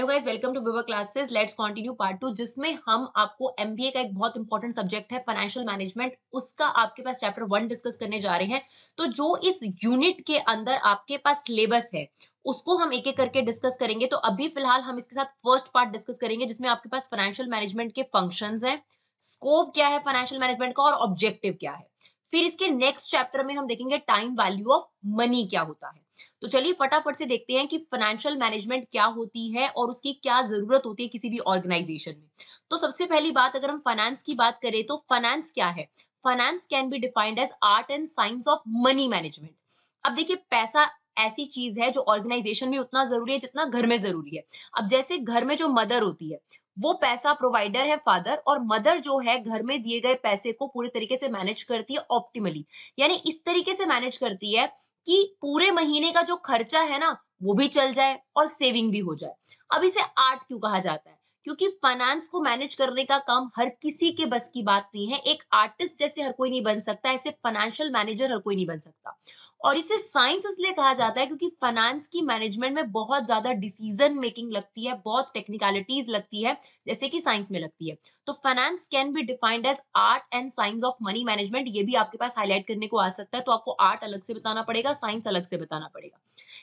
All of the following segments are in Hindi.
हेलो गाइस वेलकम टू विवर classes let's continue part two जिसमें हम आपको एमबीए का एक बहुत इंपॉर्टेंट सब्जेक्ट है फाइनेंशियल मैनेजमेंट उसका आपके पास चैप्टर वन डिस्कस करने जा रहे हैं। तो जो इस यूनिट के अंदर आपके पास सिलेबस है, उसको हम एक एक करके डिस्कस करेंगे। तो अभी फ़िलहाल हम इसके साथ फ़र्स्ट पार्ट डिस्कस करेंगे, जिसमें आपके पास फाइनेंशियल मैनेजमेंट के फ़ंक्शन है स्कोप क्या है फाइनेंशियल मैनेजमेंट का और ऑब्जेक्टिव क्या है। फिर इसके नेक्स्ट चैप्टर में हम देखेंगे टाइम वैल्यू ऑफ़ मनी क्या होता है। तो चलिए फटाफट से देखते हैं कि फाइनेंशियल मैनेजमेंट क्या होती है और उसकी क्या ज़रूरत होती है किसी भी ऑर्गेनाइजेशन में। तो सबसे पहली बात अगर हम फाइनेंस की बात करें तो फाइनेंस क्या है? Finance can be defined as art and science of money management अब देखिए पैसा ऐसी चीज़ है जो ऑर्गेनाइजेशन में उतना ज़रूरी है जितना घर में ज़रूरी है। अब जैसे घर में जो मदर होती है वो पैसा प्रोवाइडर है फादर और मदर जो है घर में दिए गए पैसे को पूरे तरीके से मैनेज करती है ऑप्टिमली यानी इस तरीके से मैनेज करती है कि पूरे महीने का जो खर्चा है ना, वो भी चल जाए और सेविंग भी हो जाए। अब इसे आर्ट क्यों कहा जाता है? क्योंकि फाइनेंस को मैनेज करने का काम हर किसी के बस की बात नहीं है। एक आर्टिस्ट जैसे हर कोई नहीं बन सकता, ऐसे फाइनेंशियल मैनेजर हर कोई नहीं बन सकता। और इसे साइंस इसलिए कहा जाता है क्योंकि फाइनेंस की मैनेजमेंट में बहुत ज़्यादा डिसीज़न मेकिंग लगती है, बहुत टेक्निकलिटीज लगती है, जैसे कि साइंस में लगती है। तो finance can be defined as art and science of money management ये भी आपके पास हाईलाइट करने को आ सकता है तो आपको आर्ट अलग से बताना पड़ेगा साइंस अलग से बताना पड़ेगा।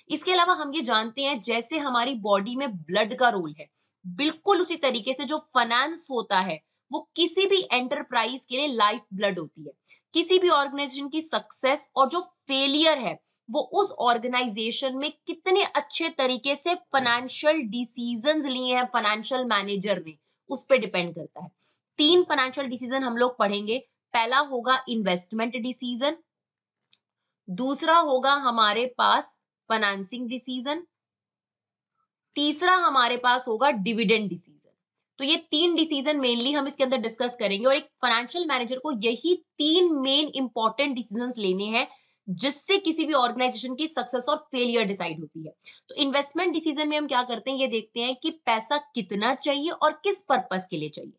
इसके अलावा हम ये जानते हैं, जैसे हमारी बॉडी में ब्लड का रोल है बिल्कुल उसी तरीके से जो फाइनेंस होता है, वो किसी भी एंटरप्राइज के लिए लाइफ ब्लड होती है। किसी भी ऑर्गेनाइजेशन की सक्सेस और जो फेलियर है, वो उस ऑर्गेनाइजेशन में कितने अच्छे तरीके से फाइनेंशियल डिसीजंस लिए हैं फाइनेंशियल मैनेजर ने, उस पर डिपेंड करता है। तीन फाइनेंशियल डिसीज़न हम लोग पढ़ेंगे। पहला होगा इन्वेस्टमेंट डिसीज़न दूसरा होगा हमारे पास फाइनेंसिंग डिसीज़न तीसरा हमारे पास होगा डिविडेंड डिसीज़न। तो ये तीन डिसीज़न मेनली हम इसके अंदर डिस्कस करेंगे और एक फाइनेंशियल मैनेजर को यही तीन मेन इंपॉर्टेंट डिसीज़न लेने हैं जिससे किसी भी ऑर्गेनाइजेशन की सक्सेस और फेलियर डिसाइड होती है। तो इन्वेस्टमेंट डिसीज़न में हम क्या करते हैं, ये देखते हैं कि पैसा कितना चाहिए और किस पर्पज के लिए चाहिए।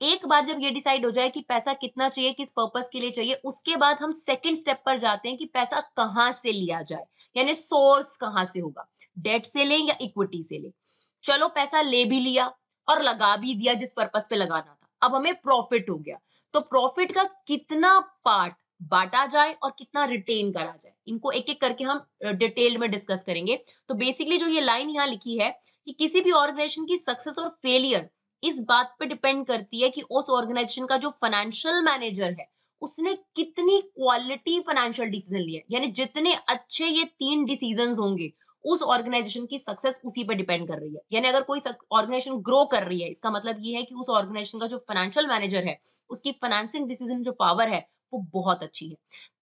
एक बार जब ये डिसाइड हो जाए कि पैसा कितना चाहिए, किस पर्पस के लिए चाहिए, उसके बाद हम सेकंड स्टेप पर जाते हैं कि पैसा कहाँ से लिया जाए, यानी सोर्स कहाँ से होगा डेट से ले या इक्विटी से ले। चलो पैसा ले भी लिया और लगा भी दिया जिस पर्पस पे लगाना था, अब हमें प्रॉफिट हो गया। तो प्रॉफिट का कितना पार्ट बांटा जाए और कितना रिटेन करा जाए, इनको एक एक करके हम डिटेल में डिस्कस करेंगे। तो बेसिकली जो ये लाइन यहाँ लिखी है कि किसी भी ऑर्गेनाइजेशन की सक्सेस और फेलियर इस बात पे डिपेंड करती है कि उस ऑर्गेनाइजेशन का जो फाइनेंशियल मैनेजर है, उसने कितनी क्वालिटी फाइनेंशियल डिसीज़न लिया यानी जितने अच्छे ये तीन डिसीज़न होंगे, उस ऑर्गेनाइजेशन की सक्सेस उसी पर डिपेंड कर रही है। यानी अगर कोई ऑर्गेनाइजेशन ग्रो कर रही है, इसका मतलब ये है कि उस ऑर्गेनाइजेशन का जो फाइनेंशियल मैनेजर है, उसकी फाइनेंसिंग डिसीज़न जो पावर है वो बहुत अच्छी है।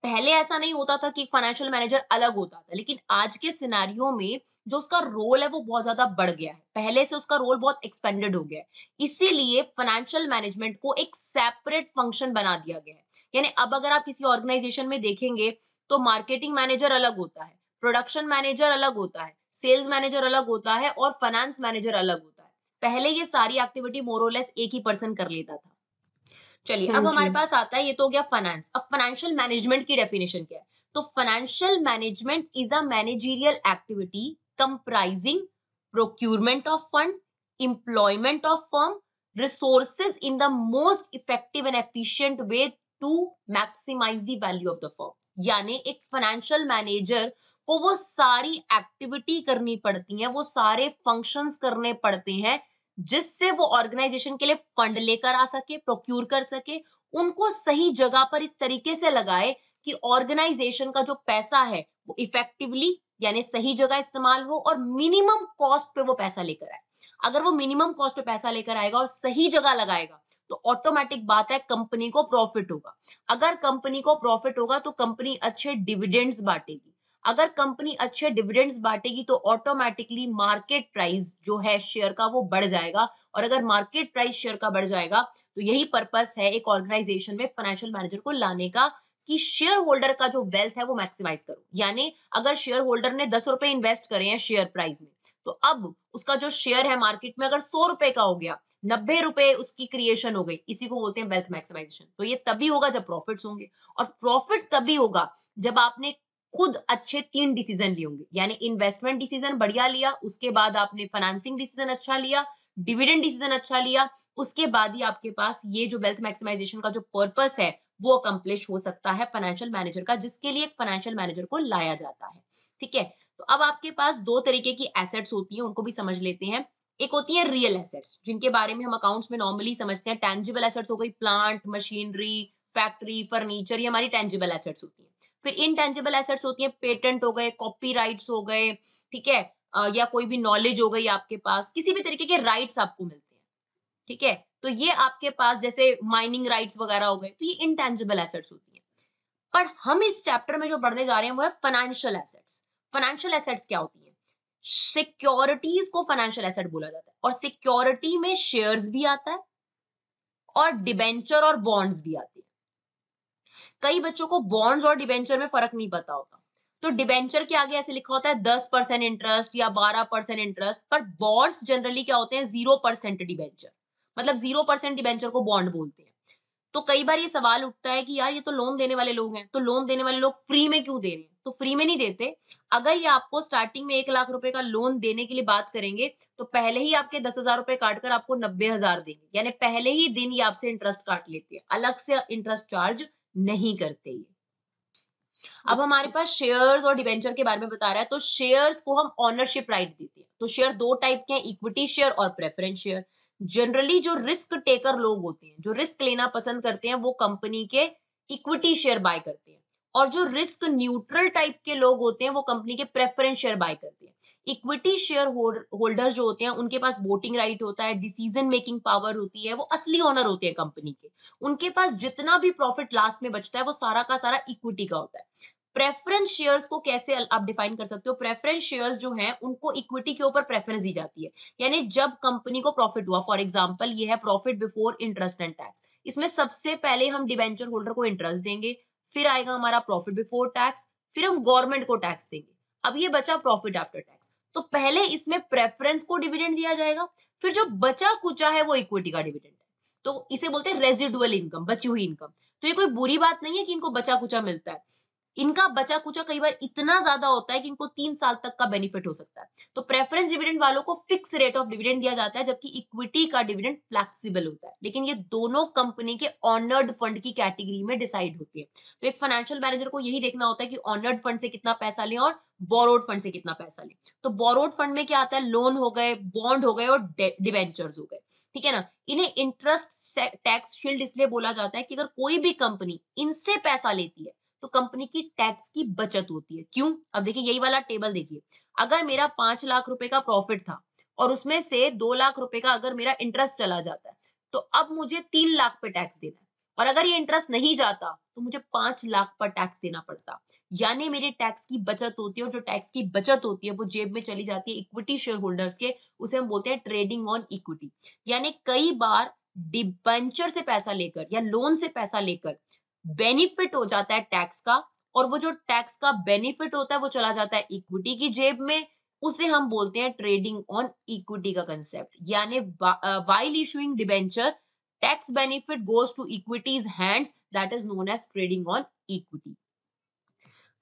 पहले ऐसा नहीं होता था कि फाइनेंशियल मैनेजर अलग होता था, लेकिन आज के सिनारियों में जो उसका रोल है वो बहुत ज़्यादा बढ़ गया है। पहले से उसका रोल बहुत एक्सपेंडेड हो गया है। इसीलिए फाइनेंशियल मैनेजमेंट को एक सेपरेट फ़ंक्शन बना दिया गया है। यानी अब अगर आप किसी ऑर्गेनाइजेशन में देखेंगे तो मार्केटिंग मैनेजर अलग होता है प्रोडक्शन मैनेजर अलग होता है सेल्स मैनेजर अलग होता है और फाइनेंस मैनेजर अलग होता है। पहले ये सारी एक्टिविटी मोरोलेस एक ही पर्सन कर लेता था। चलिए अब हमारे पास आता है ये तो हो गया फाइनेंस अब फाइनेंशियल मैनेजमेंट की डेफिनेशन क्या है? तो financial management is a managerial activity comprising procurement of fund employment of firm resources in the most effective and efficient way to maximize the value of the firm. यानी एक फाइनेंशियल मैनेजर को वो सारी एक्टिविटी करनी पड़ती है वो सारे फ़ंक्शंस करने पड़ते हैं जिससे वो ऑर्गेनाइजेशन के लिए फंड लेकर आ सके प्रोक्यूर कर सके, उनको सही जगह पर इस तरीके से लगाए कि ऑर्गेनाइजेशन का जो पैसा है, वो इफेक्टिवली यानी सही जगह इस्तेमाल हो और मिनिमम कॉस्ट पे वो पैसा लेकर आए। अगर वो मिनिमम कॉस्ट पे पैसा लेकर आएगा और सही जगह लगाएगा तो ऑटोमेटिक बात है कंपनी को प्रॉफिट होगा। अगर कंपनी को प्रॉफिट होगा तो कंपनी अच्छे डिविडेंड्स बांटेगी। अगर कंपनी अच्छे डिविडेंड्स बांटेगी तो ऑटोमेटिकली मार्केट प्राइस जो है शेयर का वो बढ़ जाएगा। और अगर मार्केट प्राइस शेयर का बढ़ जाएगा तो यही पर्पस है एक ऑर्गेनाइजेशन में फाइनेंशियल मैनेजर को लाने का कि शेयर होल्डर का जो वेल्थ है वो मैक्सिमाइज करो। यानी अगर शेयर होल्डर ने दस रुपए इन्वेस्ट करे हैं शेयर प्राइस में तो अब उसका जो शेयर है मार्केट में अगर सौ रुपए का हो गया, नब्बे रुपए उसकी क्रिएशन हो गई, इसी को बोलते हैं वेल्थ मैक्सिमाइजेशन तो ये तभी होगा जब प्रॉफिट्स होंगे। और प्रॉफिट तभी होगा जब आपने खुद अच्छे तीन डिसीज़न लिए होंगे। यानी इन्वेस्टमेंट डिसीज़न बढ़िया लिया, उसके बाद आपने फाइनेंसिंग डिसीज़न अच्छा लिया डिविडेंड डिसीज़न अच्छा लिया, उसके बाद ही आपके पास ये जो वेल्थ मैक्सिमाइजेशन का जो पर्पस है, वो अकम्प्लिश हो सकता है फाइनेंशियल मैनेजर का, जिसके लिए एक फाइनेंशियल मैनेजर को लाया जाता है। ठीक है? तो अब आपके पास दो तरीके की एसेट्स होती है, उनको भी समझ लेते हैं। एक होती है रियल एसेट्स जिनके बारे में हम अकाउंट्स में नॉर्मली समझते हैं। टेंजिबल एसेट्स हो गई प्लांट मशीनरी फैक्ट्री फर्नीचर ये हमारी टेंजिबल एसेट्स होती है। फिर इनटेंजिबल एसेट्स होती है पेटेंट हो गए कॉपी हो गए, ठीक है? या कोई भी नॉलेज हो गई आपके पास, किसी भी तरीके के राइट्स आपको मिलते हैं, ठीक है? तो ये आपके पास जैसे माइनिंग राइट्स वगैरह हो गए तो ये इनटेंजिबल एसेट्स होती है। पर हम इस चैप्टर में जो पढ़ने जा रहे हैं, वो है फाइनेंशियल एसेट्स फाइनेंशियल एसेट्स क्या होती है? सिक्योरिटीज को फाइनेंशियल एसेट बोला जाता है, और सिक्योरिटी में शेयर्स भी आता है, और डिबेंचर और बॉन्ड्स भी आते हैं। कई बच्चों को बॉन्ड्स और डिबेंचर में फ़र्क नहीं पता होता। तो डिबेंचर के आगे ऐसे लिखा होता है, दस परसेंट इंटरेस्ट या बारह परसेंट इंटरेस्ट पर बॉन्ड्स जनरली क्या होते हैं? ज़ीरो परसेंट डिबेंचर मतलब ज़ीरो परसेंट डिबेंचर को बॉन्ड बोलते हैं। तो कई बार ये सवाल उठता है कि यार, ये तो लोन देने वाले लोग हैं तो लोन देने वाले लोग फ्री में क्यों दे रहे हैं? तो फ्री में नहीं देते। अगर ये आपको स्टार्टिंग में एक लाख रुपए का लोन देने के लिए बात करेंगे तो पहले ही आपके दस हज़ार रुपए काटकर आपको नब्बे हज़ार देंगे। यानी पहले ही दिन ये आपसे इंटरेस्ट काट लेते हैं। अलग से इंटरेस्ट चार्ज नहीं करते ये। अब हमारे पास शेयर्स और डिवेंचर के बारे में बता रहा है तो शेयर्स को हम ऑनरशिप राइट देते हैं। तो शेयर दो टाइप के हैं इक्विटी शेयर और प्रेफरेंस शेयर जनरली जो रिस्क टेकर लोग होते हैं जो रिस्क लेना पसंद करते हैं वो कंपनी के इक्विटी शेयर बाय करते हैं। और जो रिस्क न्यूट्रल टाइप के लोग होते हैं, वो कंपनी के प्रेफरेंस शेयर बाय करते हैं। इक्विटी शेयर होल्डर जो होते हैं, उनके पास वोटिंग राइट होता है डिसीज़न मेकिंग पावर होती है, वो असली ओनर होते हैं कंपनी के। उनके पास जितना भी प्रॉफिट लास्ट में बचता है, वो सारा का सारा इक्विटी का होता है। प्रेफरेंस शेयर्स को कैसे आप डिफाइन कर सकते हो? प्रेफरेंस शेयर्स जो हैं, उनको इक्विटी के ऊपर प्रेफरेंस दी जाती है। यानी जब कंपनी को प्रॉफिट हुआ फॉर एग्जांपल ये है profit before interest and tax इसमें सबसे पहले हम डिवेंचर होल्डर को इंटरेस्ट देंगे। फिर आएगा हमारा प्रॉफिट बिफोर टैक्स फिर हम गवर्नमेंट को टैक्स देंगे। अब ये बचा प्रॉफिट आफ्टर टैक्स तो पहले इसमें प्रेफरेंस को डिविडेंड दिया जाएगा, फिर जो बचा कुचा है वो इक्विटी का डिविडेंड है। तो इसे बोलते हैं रेजिडुअल इनकम बची हुई इनकम तो ये कोई बुरी बात नहीं है कि इनको बचा कुचा मिलता है। इनका बचा कुचा कई बार इतना ज़्यादा होता है कि इनको तीन साल तक का बेनिफिट हो सकता है। तो प्रेफरेंस डिविडेंड वालों को फिक्स रेट ऑफ़ डिविडेंड दिया जाता है, जबकि इक्विटी का डिविडेंड फ्लेक्सिबल होता है। लेकिन ये दोनों कंपनी के ऑनर्ड फंड की कैटेगरी में डिसाइड होती है। तो एक फाइनेंशियल मैनेजर को यही देखना होता है कि ऑनर्ड फंड से कितना पैसा लें और बोरोड फंड से कितना पैसा लें। तो बोरोड फंड में क्या आता है? लोन हो गए बॉन्ड हो गए और डिवेंचर्स हो गए। ठीक है ना? इन्हें इंटरेस्ट टैक्स शील्ड इसलिए बोला जाता है कि अगर कोई भी कंपनी इनसे पैसा लेती है तो कंपनी की टैक्स की बचत होती है। क्यों? अब देखिए, यही वाला टेबल देखिए। अगर मेरा पाँच लाख रुपए का प्रॉफिट था और उसमें से दो लाख रुपए का अगर मेरा इंटरेस्ट चला जाता है तो अब मुझे तीन लाख पे टैक्स देना है। और अगर ये इंटरेस्ट नहीं जाता तो मुझे पाँच लाख पर टैक्स देना पड़ता। यानी मेरी टैक्स की बचत होती है और जो टैक्स की बचत होती है, वो जेब में चली जाती है इक्विटी शेयर होल्डर्स के, उसे हम बोलते हैं ट्रेडिंग ऑन इक्विटी। यानी कई बार डिबेंचर से पैसा लेकर या लोन से पैसा लेकर बेनिफिट हो जाता है टैक्स का और वो जो टैक्स का बेनिफिट होता है वो चला जाता है इक्विटी की जेब में। उसे हम बोलते हैं ट्रेडिंग ऑन इक्विटी का कंसेप्ट। यानी while issuing debenture tax benefit goes to equities hands that is known as trading on equity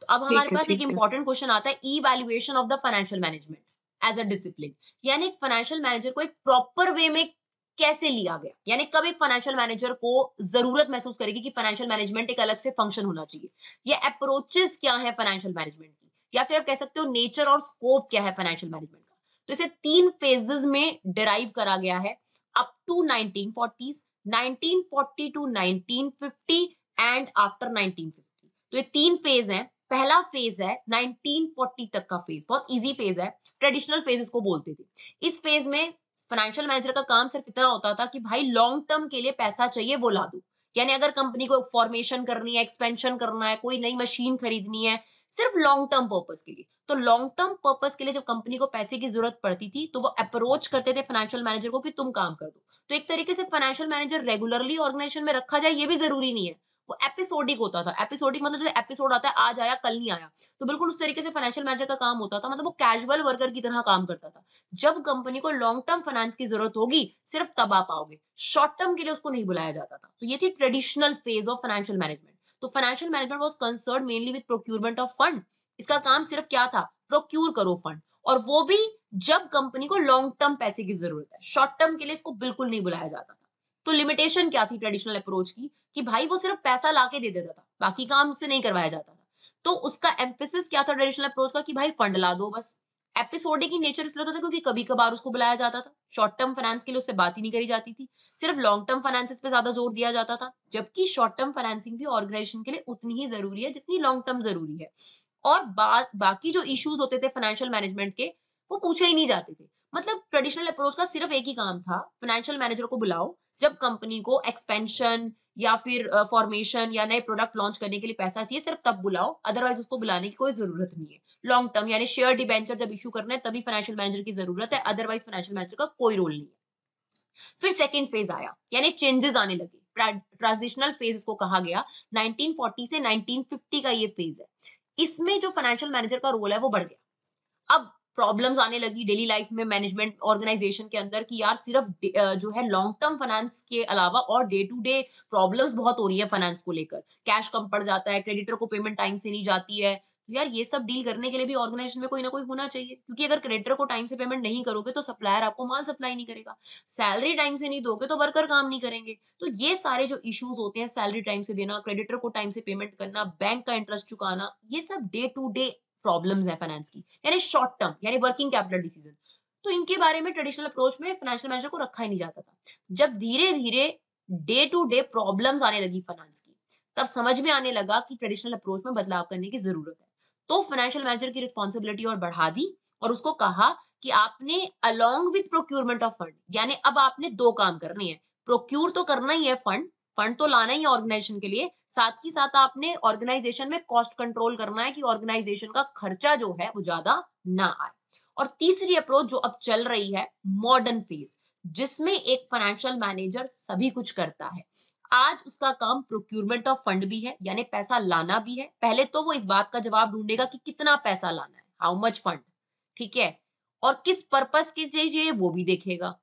तो अब हमारे पास एक इंपॉर्टेंट क्वेश्चन आता है evaluation of the financial management as a discipline यानी एक फाइनेंशियल मैनेजर को एक प्रॉपर वे में कैसे लिया गया? यानी कब एक फाइनेंशियल मैनेजर को ज़रूरत महसूस करेगी कि फाइनेंशियल मैनेजमेंट एक अलग से फ़ंक्शन होना चाहिए? ये अप्रोचेस क्या है फाइनेंशियल मैनेजमेंट की? या फिर आप कह सकते हो नेचर और स्कोप क्या है फाइनेंशियल मैनेजमेंट का? तो इसे तीन फेजेस में डिराइव करा गया है। Up to nineteen forties nineteen forty to nineteen fifty and after nineteen fifty तो ये तीन फ़ेज़ है। पहला फ़ेज़ है 1940 तक का फ़ेज़ बहुत इजी फ़ेज़ है। ट्रेडिशनल फ़ेज़ इसको बोलते थे। इस फ़ेज़ में फाइनेंशियल मैनेजर का काम सिर्फ़ इतना होता था कि भाई लॉन्ग टर्म के लिए पैसा चाहिए, वो ला दू। यानी अगर कंपनी को फॉर्मेशन करनी है एक्सपेंशन करना है, कोई नई मशीन खरीदनी है, सिर्फ़ लॉन्ग टर्म पर्पज के लिए। तो लॉन्ग टर्म पर्पज के लिए जब कंपनी को पैसे की ज़रूरत पड़ती थी तो वो अप्रोच करते थे फाइनेंशियल मैनेजर को कि तुम काम कर दो। तो एक तरीके से फाइनेंशियल मैनेजर रेगुलरली ऑर्गेनाइजेशन में रखा जाए, ये भी ज़रूरी नहीं है। वो एपिसोडिक होता था। एपिसोडिक मतलब जैसे एपिसोड आता है, आज आया, कल नहीं आया। तो बिल्कुल उस तरीके से फाइनेंशियल मैनेजर का काम होता था। मतलब वो कैजुअल वर्कर की तरह काम करता था। जब कंपनी को लॉन्ग टर्म फाइनेंस की ज़रूरत होगी, सिर्फ़ तब आ पाओगे शॉर्ट टर्म के लिए उसको नहीं बुलाया जाता था। तो ये थी traditional phase of financial management तो financial management was concern mainly with procurement of fund इसका काम सिर्फ़ क्या था? प्रोक्यूर करो फंड और वो भी जब कंपनी को लॉन्ग टर्म पैसे की ज़रूरत है। शॉर्ट टर्म के लिए इसको बिल्कुल नहीं बुलाया जाता था। तो लिमिटेशन क्या थी ट्रेडिशनल अप्रोच की? कि भाई वो सिर्फ़ पैसा लाके दे देता था, बाकी काम उससे नहीं करवाया जाता था। तो उसका एम्फेसिस क्या था ट्रेडिशनल अप्रोच का कि भाई फंड ला दो बस। एपिसोडिक की नेचर इसलिए होता था क्योंकि कभी कभार उसको बुलाया जाता था। शॉर्ट टर्म फाइनेंस के लिए उससे बात ही नहीं करी जाती थी। सिर्फ़ लॉन्ग टर्म फाइनेंस पे ज़्यादा ज़ोर दिया जाता था, जबकि शॉर्ट टर्म फाइनेंसिंग भी ऑर्गेनाइजेशन के लिए उतनी ही ज़रूरी है जितनी लॉन्ग टर्म ज़रूरी है। और बात बाकी जो इश्यूज़ होते थे फाइनेंशियल मैनेजमेंट के, वो पूछे ही नहीं जाते थे। मतलब ट्रेडिशनल अप्रोच का सिर्फ़ एक ही काम था फाइनेंशियल मैनेजर को बुलाओ जब कंपनी को एक्सपेंशन या फिर फॉर्मेशन या नए प्रोडक्ट लॉन्च करने के लिए पैसा चाहिए, सिर्फ़ तब बुलाओ अदरवाइज़ उसको बुलाने की कोई ज़रूरत नहीं है। लॉन्ग टर्म यानी शेयर डिबेंचर जब इशू करना है, तभी फाइनेंशियल मैनेजर की ज़रूरत है अदरवाइज़ फाइनेंशियल मैनेजर का कोई रोल नहीं है। फिर सेकेंड फ़ेज़ आया, यानी चेंजेस आने लगे। ट्रांजिशनल फ़ेज़ इसको कहा गया 1940 से 1950 का ये फ़ेज़ है। इसमें जो फाइनेंशियल मैनेजर का रोल है, वो बढ़ गया। अब प्रॉब्लम्स आने लगी डेली लाइफ में मैनेजमेंट ऑर्गेनाइजेशन के अंदर कि यार सिर्फ़ जो है लॉन्ग टर्म फाइनेंस के अलावा और डे टू डे प्रॉब्लम्स बहुत हो रही है फाइनेंस को लेकर। कैश कम पड़ जाता है क्रेडिटर को पेमेंट टाइम से नहीं जाती है। तो यार ये सब डील करने के लिए भी ऑर्गेनाइजेशन में कोई ना कोई होना चाहिए। क्योंकि अगर क्रेडिटर को टाइम से पेमेंट नहीं करोगे तो सप्लायर आपको माल सप्लाई नहीं करेगा। सैलरी टाइम से नहीं दोगे तो वर्कर काम नहीं करेंगे। तो ये सारे जो इश्यूज़ होते हैं सैलरी टाइम से देना क्रेडिटर को टाइम से पेमेंट करना बैंक का इंटरेस्ट चुकाना, ये सब डे टू डे प्रॉब्लम्स है फाइनेंस की, यानी शॉर्ट टर्म यानी वर्किंग कैपिटल डिसीज़न तो इनके बारे में ट्रेडिशनल अप्रोच में फाइनेंशियल मैनेजर को रखा ही नहीं जाता था। जब धीरे धीरे डे टू डे प्रॉब्लम्स आने लगी फाइनेंस की, तब समझ में आने लगा कि ट्रेडिशनल अप्रोच में बदलाव करने की ज़रूरत है। तो फाइनेंशियल मैनेजर की रिस्पॉन्सिबिलिटी और बढ़ा दी और उसको कहा कि आपने along with procurement of fund यानी अब आपने दो काम करने हैं। प्रोक्यूर तो करना ही है फंड फंड तो लाना ही ऑर्गेनाइजेशन के लिए। साथ ही साथ आपने ऑर्गेनाइजेशन में कॉस्ट कंट्रोल करना है कि ऑर्गेनाइजेशन का खर्चा जो है वो ज़्यादा ना आए। और तीसरी अप्रोच जो अब चल रही है मॉडर्न फ़ेज़ जिसमें एक फाइनेंशियल मैनेजर सभी कुछ करता है। आज उसका काम प्रोक्यूरमेंट ऑफ़ फंड भी है, यानी पैसा लाना भी है। पहले तो वो इस बात का जवाब ढूंढेगा कि कितना पैसा लाना है हाउ मच फंड ठीक है? और किस पर्पस के चाहिए, वो भी देखेगा।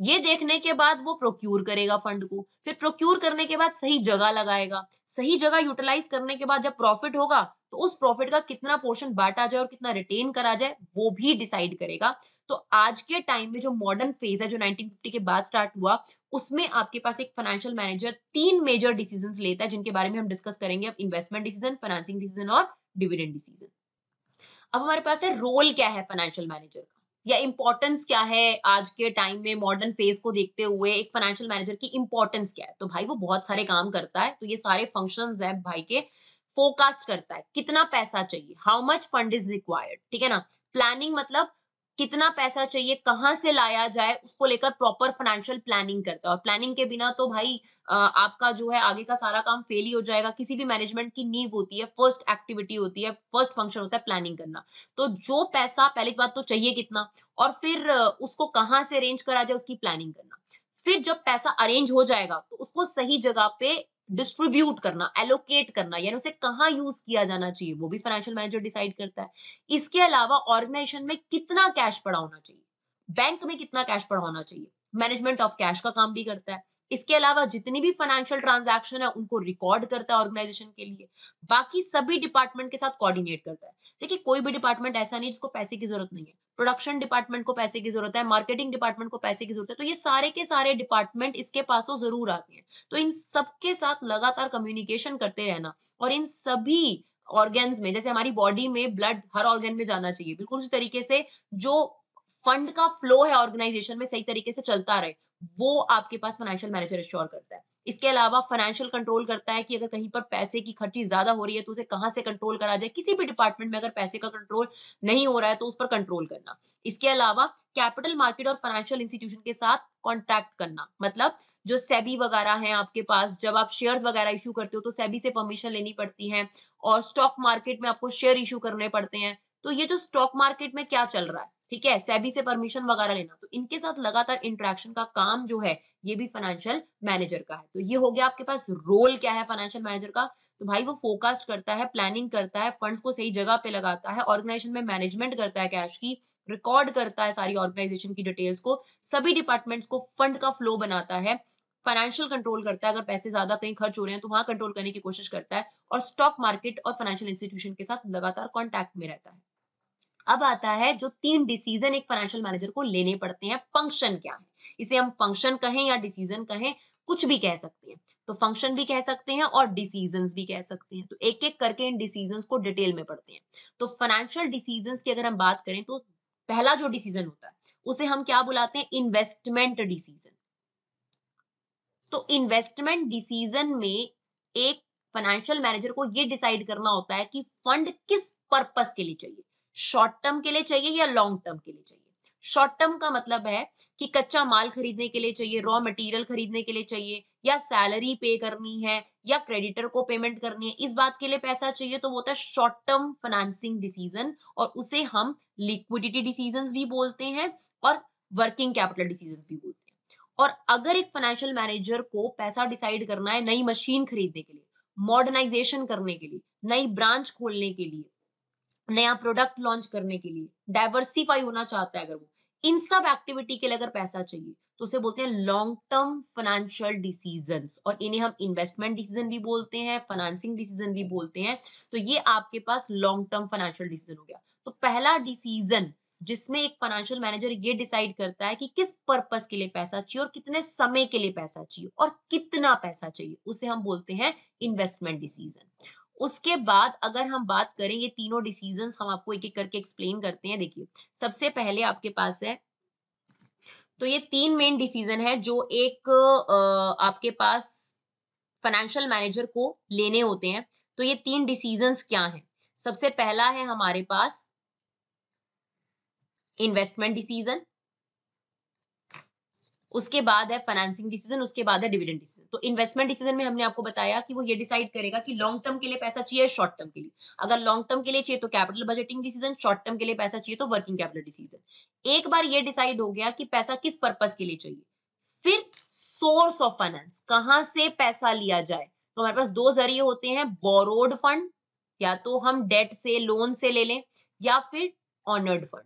ये देखने के बाद वो प्रोक्यूर करेगा फंड को। फिर प्रोक्यूर करने के बाद सही जगह लगाएगा। सही जगह यूटिलाइज करने के बाद जब प्रॉफिट होगा तो उस प्रॉफिट का कितना पोर्शन बांटा जाए और कितना रिटेन करा जाए, वो भी डिसाइड करेगा। तो आज के टाइम में जो मॉडर्न फ़ेज़ है, जो 1950 के बाद स्टार्ट हुआ, उसमें आपके पास एक फाइनेंशियल मैनेजर तीन मेजर डिसीज़न लेता है, जिनके बारे में हम डिस्कस करेंगे अब इन्वेस्टमेंट डिसीज़न फाइनेंसिंग डिसीज़न और डिविडेंड डिसीज़न अब हमारे पास है रोल क्या है फाइनेंशियल मैनेजर का? या इंपॉर्टेंस क्या है आज के टाइम में मॉडर्न फ़ेज़ को देखते हुए एक फाइनेंशियल मैनेजर की इंपॉर्टेंस क्या है? तो भाई वो बहुत सारे काम करता है तो ये सारे फ़ंक्शन है भाई के फोकास्ट करता है। कितना पैसा चाहिए? How much fund is required ठीक है ना? प्लानिंग मतलब कितना पैसा चाहिए, कहाँ से लाया जाए, उसको लेकर प्रॉपर फाइनेंशियल प्लानिंग करता है। और प्लानिंग के बिना तो भाई आपका जो है आगे का सारा काम फेल ही हो जाएगा। किसी भी मैनेजमेंट की नींव होती है फ़र्स्ट एक्टिविटी होती है फ़र्स्ट फ़ंक्शन होता है प्लानिंग करना। तो जो पैसा, पहली बात तो चाहिए कितना, और फिर उसको कहाँ से अरेंज करा जाए उसकी प्लानिंग करना। फिर जब पैसा अरेंज हो जाएगा तो उसको सही जगह पे डिस्ट्रीब्यूट करना एलोकेट करना, यानी उसे कहाँ यूज़ किया जाना चाहिए, वो भी फाइनेंशियल मैनेजर डिसाइड करता है। इसके अलावा ऑर्गेनाइजेशन में कितना कैश पड़ा होना चाहिए? बैंक में कितना कैश पड़ा होना चाहिए? मैनेजमेंट ऑफ़ कैश का काम भी करता है। इसके अलावा जितनी भी फाइनेंशियल ट्रांजैक्शन है, उनको रिकॉर्ड करता है ऑर्गेनाइजेशन के लिए। बाकी सभी डिपार्टमेंट के साथ कोऑर्डिनेट करता है। देखिए, कोई भी डिपार्टमेंट ऐसा नहीं जिसको पैसे की ज़रूरत नहीं है। प्रोडक्शन डिपार्टमेंट को पैसे की ज़रूरत है मार्केटिंग डिपार्टमेंट को पैसे की ज़रूरत है तो ये सारे के सारे डिपार्टमेंट इसके पास तो ज़रूर आते हैं। तो इन सबके साथ लगातार कम्युनिकेशन करते रहना और इन सभी ऑर्गेन्स में, जैसे हमारी बॉडी में ब्लड हर ऑर्गेन में जाना चाहिए। बिल्कुल उसी तरीके से जो फंड का फ्लो है ऑर्गेनाइजेशन में सही तरीके से चलता रहे। वो आपके पास फाइनेंशियल मैनेजर इंश्योर करता है। इसके अलावा फाइनेंशियल कंट्रोल करता है कि अगर कहीं पर पैसे की खर्ची ज़्यादा हो रही है तो उसे कहाँ से कंट्रोल करा जाए। किसी भी डिपार्टमेंट में अगर पैसे का कंट्रोल नहीं हो रहा है तो उस पर कंट्रोल करना। इसके अलावा कैपिटल मार्केट और फाइनेंशियल इंस्टीट्यूशन के साथ कॉन्ट्रैक्ट करना। मतलब जो सेबी वगैरह है आपके पास, जब आप शेयर्स वगैरह इशू करते हो तो सेबी से परमिशन लेनी पड़ती है और स्टॉक मार्केट में आपको शेयर इशू करने पड़ते हैं। तो ये जो स्टॉक मार्केट में क्या चल रहा है? ठीक है सेबी से परमिशन वगैरह लेना। तो इनके साथ लगातार इंटरेक्शन का काम जो है, ये भी फाइनेंशियल मैनेजर का है। तो ये हो गया आपके पास रोल क्या है फाइनेंशियल मैनेजर का? तो भाई वो फोकस्ट करता है प्लानिंग करता है फंड्स को सही जगह पे लगाता है ऑर्गेनाइजेशन में मैनेजमेंट करता है कैश की रिकॉर्ड करता है सारी ऑर्गेनाइजेशन की डिटेल्स को, सभी डिपार्टमेंट्स को फंड का फ्लो बनाता है फाइनेंशियल कंट्रोल करता है। अगर पैसे ज़्यादा कहीं खर्च हो रहे हैं तो वहाँ कंट्रोल करने की कोशिश करता है और स्टॉक मार्केट और फाइनेंशियल इंस्टीट्यूशन के साथ लगातार कॉन्टैक्ट में रहता है। अब आता है जो तीन डिसीज़न एक फाइनेंशियल मैनेजर को लेने पड़ते हैं फ़ंक्शन क्या है? इसे हम फ़ंक्शन कहें या डिसीज़न कहें, कुछ भी कह सकते हैं। तो फ़ंक्शन भी कह सकते हैं और डिसीज़न भी कह सकते हैं। तो एक एक करके इन डिसीज़न को डिटेल में पढ़ते हैं। तो फाइनेंशियल डिसीज़न की अगर हम बात करें तो पहला जो डिसीज़न होता है, उसे हम क्या बुलाते हैं? इन्वेस्टमेंट डिसीज़न तो इन्वेस्टमेंट डिसीज़न में एक फाइनेंशियल मैनेजर को ये डिसाइड करना होता है कि फंड किस पर्पस के लिए चाहिए। शॉर्ट टर्म के लिए चाहिए या लॉन्ग टर्म के लिए चाहिए? शॉर्ट टर्म का मतलब है कि कच्चा माल खरीदने के लिए चाहिए रॉ मटेरियल खरीदने के लिए चाहिए, या सैलरी पे करनी है, या क्रेडिटर को पेमेंट करनी है, इस बात के लिए पैसा चाहिए तो वो होता है शॉर्ट टर्म फाइनेंसिंग डिसीज़न और उसे हम लिक्विडिटी डिसीज़न भी बोलते हैं और वर्किंग कैपिटल डिसीज़न भी बोलते हैं। और अगर एक फाइनेंशियल मैनेजर को पैसा डिसाइड करना है नई मशीन खरीदने के लिए मॉडर्नाइजेशन करने के लिए, नई ब्रांच खोलने के लिए नया प्रोडक्ट लॉन्च करने के लिए डाइवर्सिफाई होना चाहता है अगर वो, इन सब एक्टिविटी के लिए अगर पैसा चाहिए तो उसे बोलते हैं लॉन्ग टर्म फाइनेंशियल डिसीज़न और इन्हें हम इन्वेस्टमेंट डिसीज़न भी बोलते हैं फाइनेंसिंग डिसीज़न भी बोलते हैं तो ये आपके पास लॉन्ग टर्म फाइनेंशियल डिसीज़न हो गया। तो पहला डिसीज़न जिसमें एक फाइनेंशियल मैनेजर ये डिसाइड करता है कि किस पर्पस के लिए पैसा चाहिए और कितने समय के लिए पैसा चाहिए और कितना पैसा चाहिए, उसे हम बोलते हैं इन्वेस्टमेंट डिसीज़न उसके बाद अगर हम बात करें, ये तीनों डिसीज़न हम आपको एक एक करके एक्सप्लेन करते हैं। देखिए, सबसे पहले आपके पास है तो ये तीन मेन डिसीज़न है जो एक आपके पास फाइनेंशियल मैनेजर को लेने होते हैं। तो ये तीन डिसीज़न क्या हैं? सबसे पहला है हमारे पास इन्वेस्टमेंट डिसीज़न उसके बाद है फाइनेंसिंग डिसीज़न उसके बाद है डिविडेंड डिसीज़न तो इन्वेस्टमेंट डिसीज़न में हमने आपको बताया कि वो ये डिसाइड करेगा कि लॉन्ग टर्म के लिए पैसा चाहिए शॉर्ट टर्म के लिए. अगर लॉन्ग टर्म के लिए चाहिए तो capital budgeting decision short term के लिए पैसा चाहिए तो वर्किंग कैपिटल डिसीज़न एक बार ये डिसाइड हो गया कि पैसा किस पर्पज के लिए चाहिए. फिर सोर्स ऑफ़ फाइनेंस कहाँ से पैसा लिया जाए? तो हमारे पास दो ज़रिए होते हैं बोरोड फंड या तो हम डेट से लोन से ले लें, या फिर ऑनर्ड फंड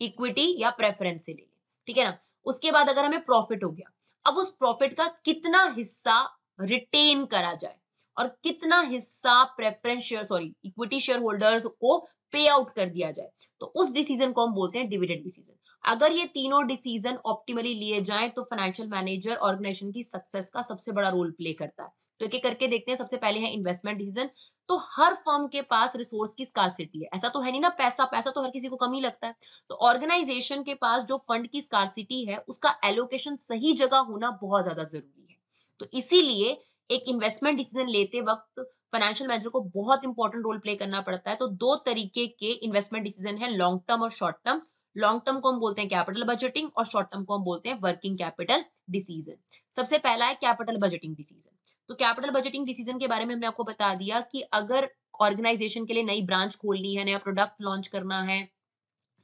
इक्विटी या प्रेफरेंस से ले लें. ठीक है ना? उसके बाद अगर हमें प्रॉफिट हो गया, अब उस प्रॉफिट का कितना हिस्सा रिटेन करा जाए और कितना हिस्सा preference share sorry equity share holders को पे आउट कर दिया जाए तो उस डिसीज़न को हम बोलते हैं डिविडेंड डिसीज़न अगर ये तीनों डिसीज़न ऑप्टिमली लिए जाएँ तो फाइनेंशियल मैनेजर ऑर्गेनाइजेशन की सक्सेस का सबसे बड़ा रोल प्ले करता है। तो एक एक करके देखते हैं, सबसे पहले है इन्वेस्टमेंट डिसीज़न तो हर फर्म के पास रिसोर्स की स्कारसिटी है। ऐसा तो है नहीं ना, पैसा पैसा तो हर किसी को कम ही लगता है। तो ऑर्गेनाइजेशन के पास जो फंड की स्कारसिटी है, उसका एलोकेशन सही जगह होना बहुत ज़्यादा ज़रूरी है। तो इसीलिए एक इन्वेस्टमेंट डिसीज़न लेते वक्त फाइनेंशियल मैनेजर को बहुत इंपॉर्टेंट रोल प्ले करना पड़ता है। तो दो तरीके के इन्वेस्टमेंट डिसीज़न है लॉन्ग टर्म और शॉर्ट टर्म लॉन्ग टर्म को हम बोलते हैं कैपिटल बजटिंग और शॉर्ट टर्म को हम बोलते हैं वर्किंग कैपिटल डिसीज़न सबसे पहला है कैपिटल बजटिंग डिसीज़न तो कैपिटल बजटिंग डिसीज़न के बारे में हमने आपको बता दिया कि अगर ऑर्गेनाइजेशन के लिए नई ब्रांच खोलनी है, नया प्रोडक्ट लॉन्च करना है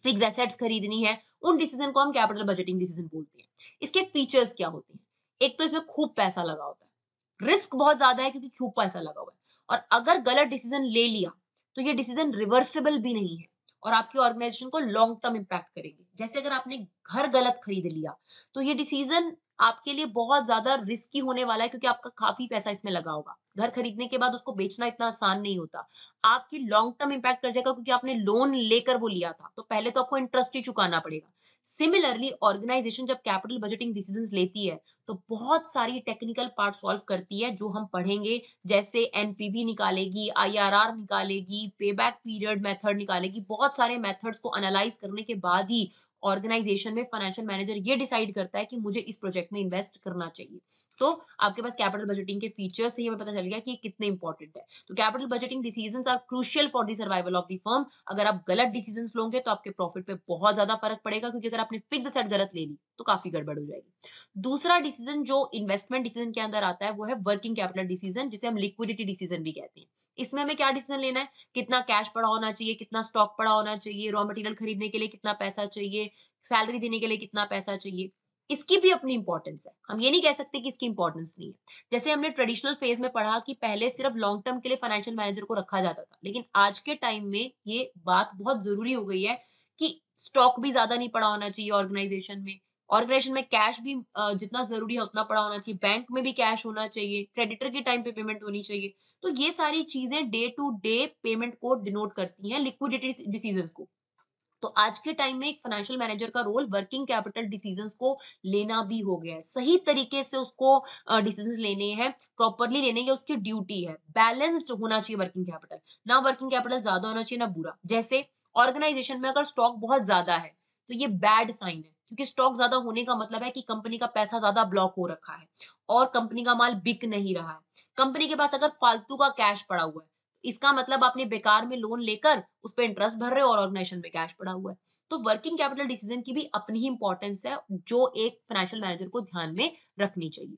फिक्स एसेट्स खरीदनी है, उन डिसीज़न को हम कैपिटल बजटिंग डिसीज़न बोलते हैं। इसके फीचर्स क्या होते हैं? एक तो इसमें खूब पैसा लगा होता है। रिस्क बहुत ज़्यादा है क्योंकि खूब पैसा लगा हुआ है। और अगर गलत डिसीज़न ले लिया तो ये डिसीज़न रिवर्सिबल भी नहीं है और आपकी ऑर्गेनाइजेशन को लॉन्ग टर्म इम्पैक्ट करेगी। जैसे अगर आपने घर गलत खरीद लिया तो ये डिसीज़न आपके लिए बहुत ज़्यादा रिस्की होने वाला है क्योंकि आपका काफ़ी पैसा इसमें लगा होगा। घर खरीदने के बाद उसको बेचना इतना आसान नहीं होता। आपकी लॉन्ग टर्म इम्पैक्ट कर जाएगा क्योंकि आपने लोन लेकर वो लिया था। तो पहले तो आपको इंटरेस्ट ही चुकाना पड़ेगा। सिमिलरली ऑर्गेनाइजेशन जब कैपिटल बजटिंग डिसीज़न लेती है तो बहुत सारी टेक्निकल पार्ट सॉल्व करती है, जो हम पढ़ेंगे। जैसे एनपीवी निकालेगी आईआरआर निकालेगी पे पीरियड मेथड निकालेगी, बहुत सारे मेथड्स को एनालाइज करने के बाद ही ऑर्गेनाइजेशन में फाइनेंशियल मैनेजर ये डिसाइड करता है कि मुझे इस प्रोजेक्ट में इन्वेस्ट करना चाहिए। तो आपके पास कैपिटल बजटिंग के फीचर्स से हमें पता चल गया कि कितने इंपॉर्टेंट है। तो capital budgeting decision are crucial for the survival of the firm अगर आप गलत डिसीज़न लोगे तो आपके प्रॉफिट पे बहुत ज़्यादा फ़र्क पड़ेगा, क्योंकि अगर आपने फिक्स सेट गलत ले ली तो काफ़ी गड़बड़ हो जाएगी। दूसरा डिसीज़न जो इन्वेस्टमेंट डिसीज़न के अंदर आता है, वो है वर्किंग कैपिटल डिसीज़न जिसे हम लिक्विडिटी डिसीज़न भी कहते हैं। इसमें हमें क्या डिसीज़न लेना है? कितना कैश पड़ा होना चाहिए, कितना स्टॉक पड़ा होना चाहिए रॉ मटेरियल खरीदने के लिए कितना पैसा चाहिए सैलरी देने के लिए कितना पैसा चाहिए? इसकी भी अपनी इंपॉर्टेंस है। हम ये नहीं कह सकते कि इसकी इंपॉर्टेंस नहीं है। जैसे हमने ट्रेडिशनल फ़ेज़ में पढ़ा कि पहले सिर्फ़ लॉन्ग टर्म के लिए फाइनेंशियल मैनेजर को रखा जाता था, लेकिन आज के टाइम में ये बात बहुत ज़रूरी हो गई है कि स्टॉक भी ज़्यादा नहीं पड़ा होना चाहिए ऑर्गेनाइजेशन में। ऑर्गेनाइजेशन में कैश भी जितना ज़रूरी है उतना पड़ा होना चाहिए। बैंक में भी कैश होना चाहिए। क्रेडिटर के टाइम पे पेमेंट होनी चाहिए। तो ये सारी चीज़ें डे टू डे पेमेंट को डिनोट करती हैं लिक्विडिटी डिसीज़न को। तो आज के टाइम में एक फाइनेंशियल मैनेजर का रोल वर्किंग कैपिटल डिसीजंस को लेना भी हो गया है। सही तरीके से उसको डिसीजंस लेने हैं प्रॉपरली लेने की उसकी ड्यूटी है। बैलेंस्ड होना चाहिए वर्किंग कैपिटल ना वर्किंग कैपिटल ज़्यादा होना चाहिए, ना बुरा। जैसे ऑर्गेनाइजेशन में अगर स्टॉक बहुत ज़्यादा है तो ये बैड साइन है। क्योंकि स्टॉक ज़्यादा होने का मतलब है कि कंपनी का पैसा ज़्यादा ब्लॉक हो रखा है और कंपनी का माल बिक नहीं रहा है। कंपनी के पास अगर फालतू का कैश पड़ा हुआ है, इसका मतलब आपने बेकार में लोन लेकर उस पर इंटरेस्ट भर रहे हो और ऑर्गेनाइजेशन में कैश पड़ा हुआ है। तो वर्किंग कैपिटल डिसीज़न की भी अपनी ही इंपॉर्टेंस है जो एक फाइनेंशियल मैनेजर को ध्यान में रखनी चाहिए।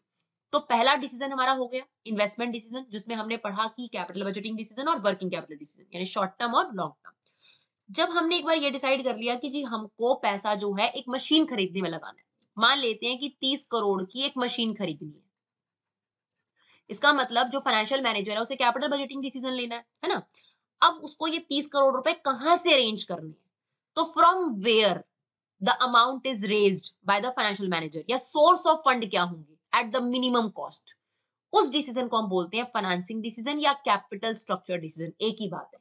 तो पहला डिसीज़न हमारा हो गया इन्वेस्टमेंट डिसीज़न जिसमें हमने पढ़ा कि कैपिटल बजटिंग डिसीज़न और वर्किंग कैपिटल डिसीज़न यानी शॉर्ट टर्म और लॉन्ग टर्म जब हमने एक बार ये डिसाइड कर लिया कि जी हमको पैसा जो है एक मशीन खरीदने में लगाना है, मान लेते हैं कि तीस करोड़ की एक मशीन खरीदनी है। इसका मतलब जो फाइनेंशियल मैनेजर है उसे कैपिटल बजटिंग डिसीज़न लेना है है ना? अब उसको ये तीस करोड़ रुपए कहाँ से अरेंज करने हैं? तो from where the amount is raised by the financial manager या सोर्स ऑफ़ फंड क्या होंगे? एट द मिनिमम कॉस्ट उस डिसीज़न को हम बोलते हैं फाइनेंसिंग डिसीज़न या कैपिटल स्ट्रक्चर डिसीज़न एक ही बात है।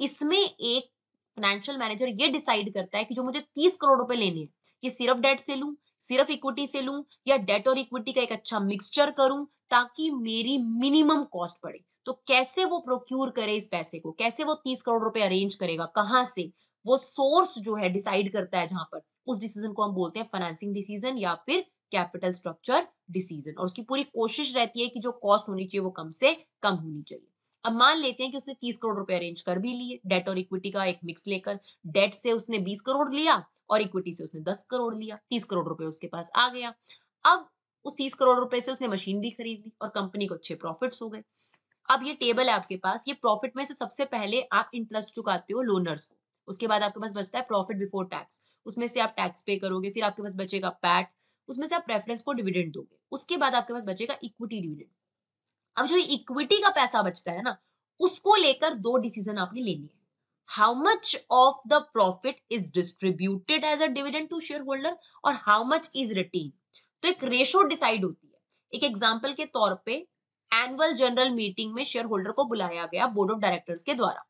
इसमें एक फाइनेंशियल मैनेजर ये डिसाइड करता है कि जो मुझे तीस करोड़ रुपए लेने हैं, ये सिर्फ़ डेट से लूँ, सिर्फ़ इक्विटी से लूँ, या डेट और इक्विटी का एक अच्छा मिक्सचर करूँ, ताकि मेरी मिनिमम कॉस्ट पड़े तो कैसे वो प्रोक्यूर करे इस पैसे को? कैसे वो तीस करोड़ रुपए अरेंज करेगा? कहाँ से? वो सोर्स जो है डिसाइड करता है जहाँ पर। उस डिसीज़न को हम बोलते हैं फाइनेंसिंग डिसीज़न या फिर कैपिटल स्ट्रक्चर डिसीज़न और उसकी पूरी कोशिश रहती है कि जो कॉस्ट होनी चाहिए वो कम से कम होनी चाहिए। अब मान लेते हैं कि उसने तीस करोड़ रुपए अरेंज कर भी लिए डेट और इक्विटी का एक मिक्स लेकर डेट से उसने बीस करोड़ लिया और इक्विटी से उसने दस करोड़ लिया, तीस करोड़ रुपए उसके पास आ गया। अब उस तीस करोड़ रुपए से उसने मशीन भी खरीद ली और कंपनी को अच्छे प्रॉफिट्स हो गए। अब ये टेबल है आपके पास, ये प्रॉफिट में से सबसे पहले आप इंटरेस्ट चुकाते हो लोनर्स को। उसके बाद आपके पास बचता है प्रॉफिट बिफोर टैक्स उसमें से आप टैक्स पे करोगे, फिर आपके पास बचेगा पैट उसमें से आप प्रेफरेंस को डिविडेंड दोगे। उसके बाद आपके पास बचेगा इक्विटी डिविडेंड अब जो इक्विटी का पैसा बचता है ना, उसको लेकर दो डिसीज़न आपने लेनी है। How much of the profit is distributed as a a to share holder और हाउ मच इज़ रिटेन तो एक रेशो डिसाइड होती है। एक एग्ज़ाम्पल के तौर पे एनुअल जनरल मीटिंग में शेयर होल्डर को बुलाया गया बोर्ड ऑफ़ डायरेक्टर्स के द्वारा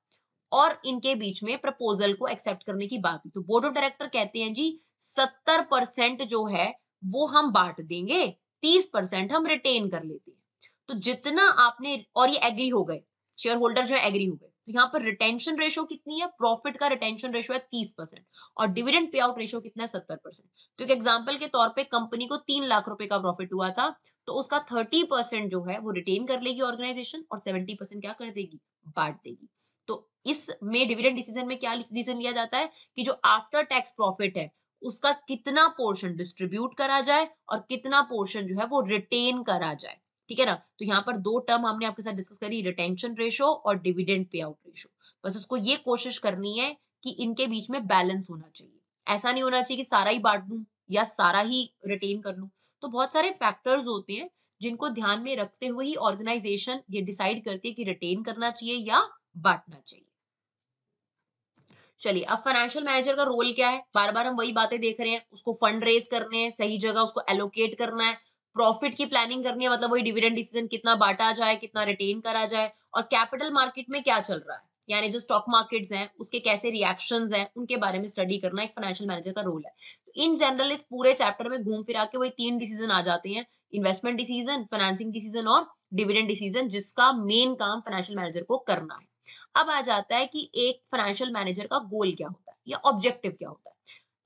और इनके बीच में प्रपोजल को एक्सेप्ट करने की बात तो बोर्ड ऑफ़ डायरेक्टर कहते हैं, जी, सत्तर परसेंट जो है, वो हम बांट देंगे, तीस परसेंट हम रिटेन कर लेते हैं। तो जितना आपने, और ये एग्री हो गए। शेयर होल्डर जो है एग्री हो गए। तो यहाँ पर रिटेंशन रेशो कितनी है? प्रॉफिट का रिटेंशन रेशो है तीस परसेंट। और डिविडेंड पे आउट रेशो कितना है? सत्तर परसेंट। तो एक एग्ज़ाम्पल के तौर पे कंपनी को तीन लाख रुपए का प्रॉफिट हुआ था तो उसका थर्टी परसेंट जो है, वो रिटेन कर लेगी ऑर्गेनाइजेशन और सेवेंटी परसेंट क्या कर देगी? बांट देगी। तो इसमें डिविडेंड डिसीज़न में क्या डिसीज़न लिया जाता है? कि जो आफ्टर टैक्स प्रॉफिट है, उसका कितना पोर्शन डिस्ट्रीब्यूट करा जाए और कितना पोर्शन जो है, वो रिटेन करा जाए। ठीक है ना? तो यहाँ पर दो टर्म हमने आपके साथ डिस्कस करी रिटेंशन रेशो और डिविडेंड पे आउट रेशो बस उसको ये कोशिश करनी है कि इनके बीच में बैलेंस होना चाहिए। ऐसा नहीं होना चाहिए कि सारा ही बांट दू या सारा ही रिटेन कर लू। तो बहुत सारे फैक्टर्स होते हैं जिनको ध्यान में रखते हुए ही ऑर्गेनाइजेशन ये डिसाइड करती है कि रिटेन करना चाहिए या बांटना चाहिए। चलिए, अब फाइनेंशियल मैनेजर का रोल क्या है? बार बार हम वही बातें देख रहे हैं, उसको फंड रेज करने हैं, सही जगह उसको एलोकेट करना है प्रॉफिट की प्लानिंग करनी है मतलब वही डिविडेंड डिसीज़न कितना बांटा जाए, कितना रिटेन करा जाए और कैपिटल मार्केट में क्या चल रहा है? यानी जो स्टॉक मार्केट्स हैं, उसके कैसे रिएक्शंस हैं, उनके बारे में स्टडी करना एक फाइनेंशियल मैनेजर का रोल है। इन जनरल इस पूरे चैप्टर में घूम फिरा के वही तीन डिसीज़न आ जाते हैं इन्वेस्टमेंट डिसीज़न फाइनेंसिंग डिसीज़न और डिविडेंड डिसीज़न जिसका मेन काम फाइनेंशियल मैनेजर को करना है। अब आ जाता है कि एक फाइनेंशियल मैनेजर का गोल क्या होता है या ऑब्जेक्टिव क्या होता है?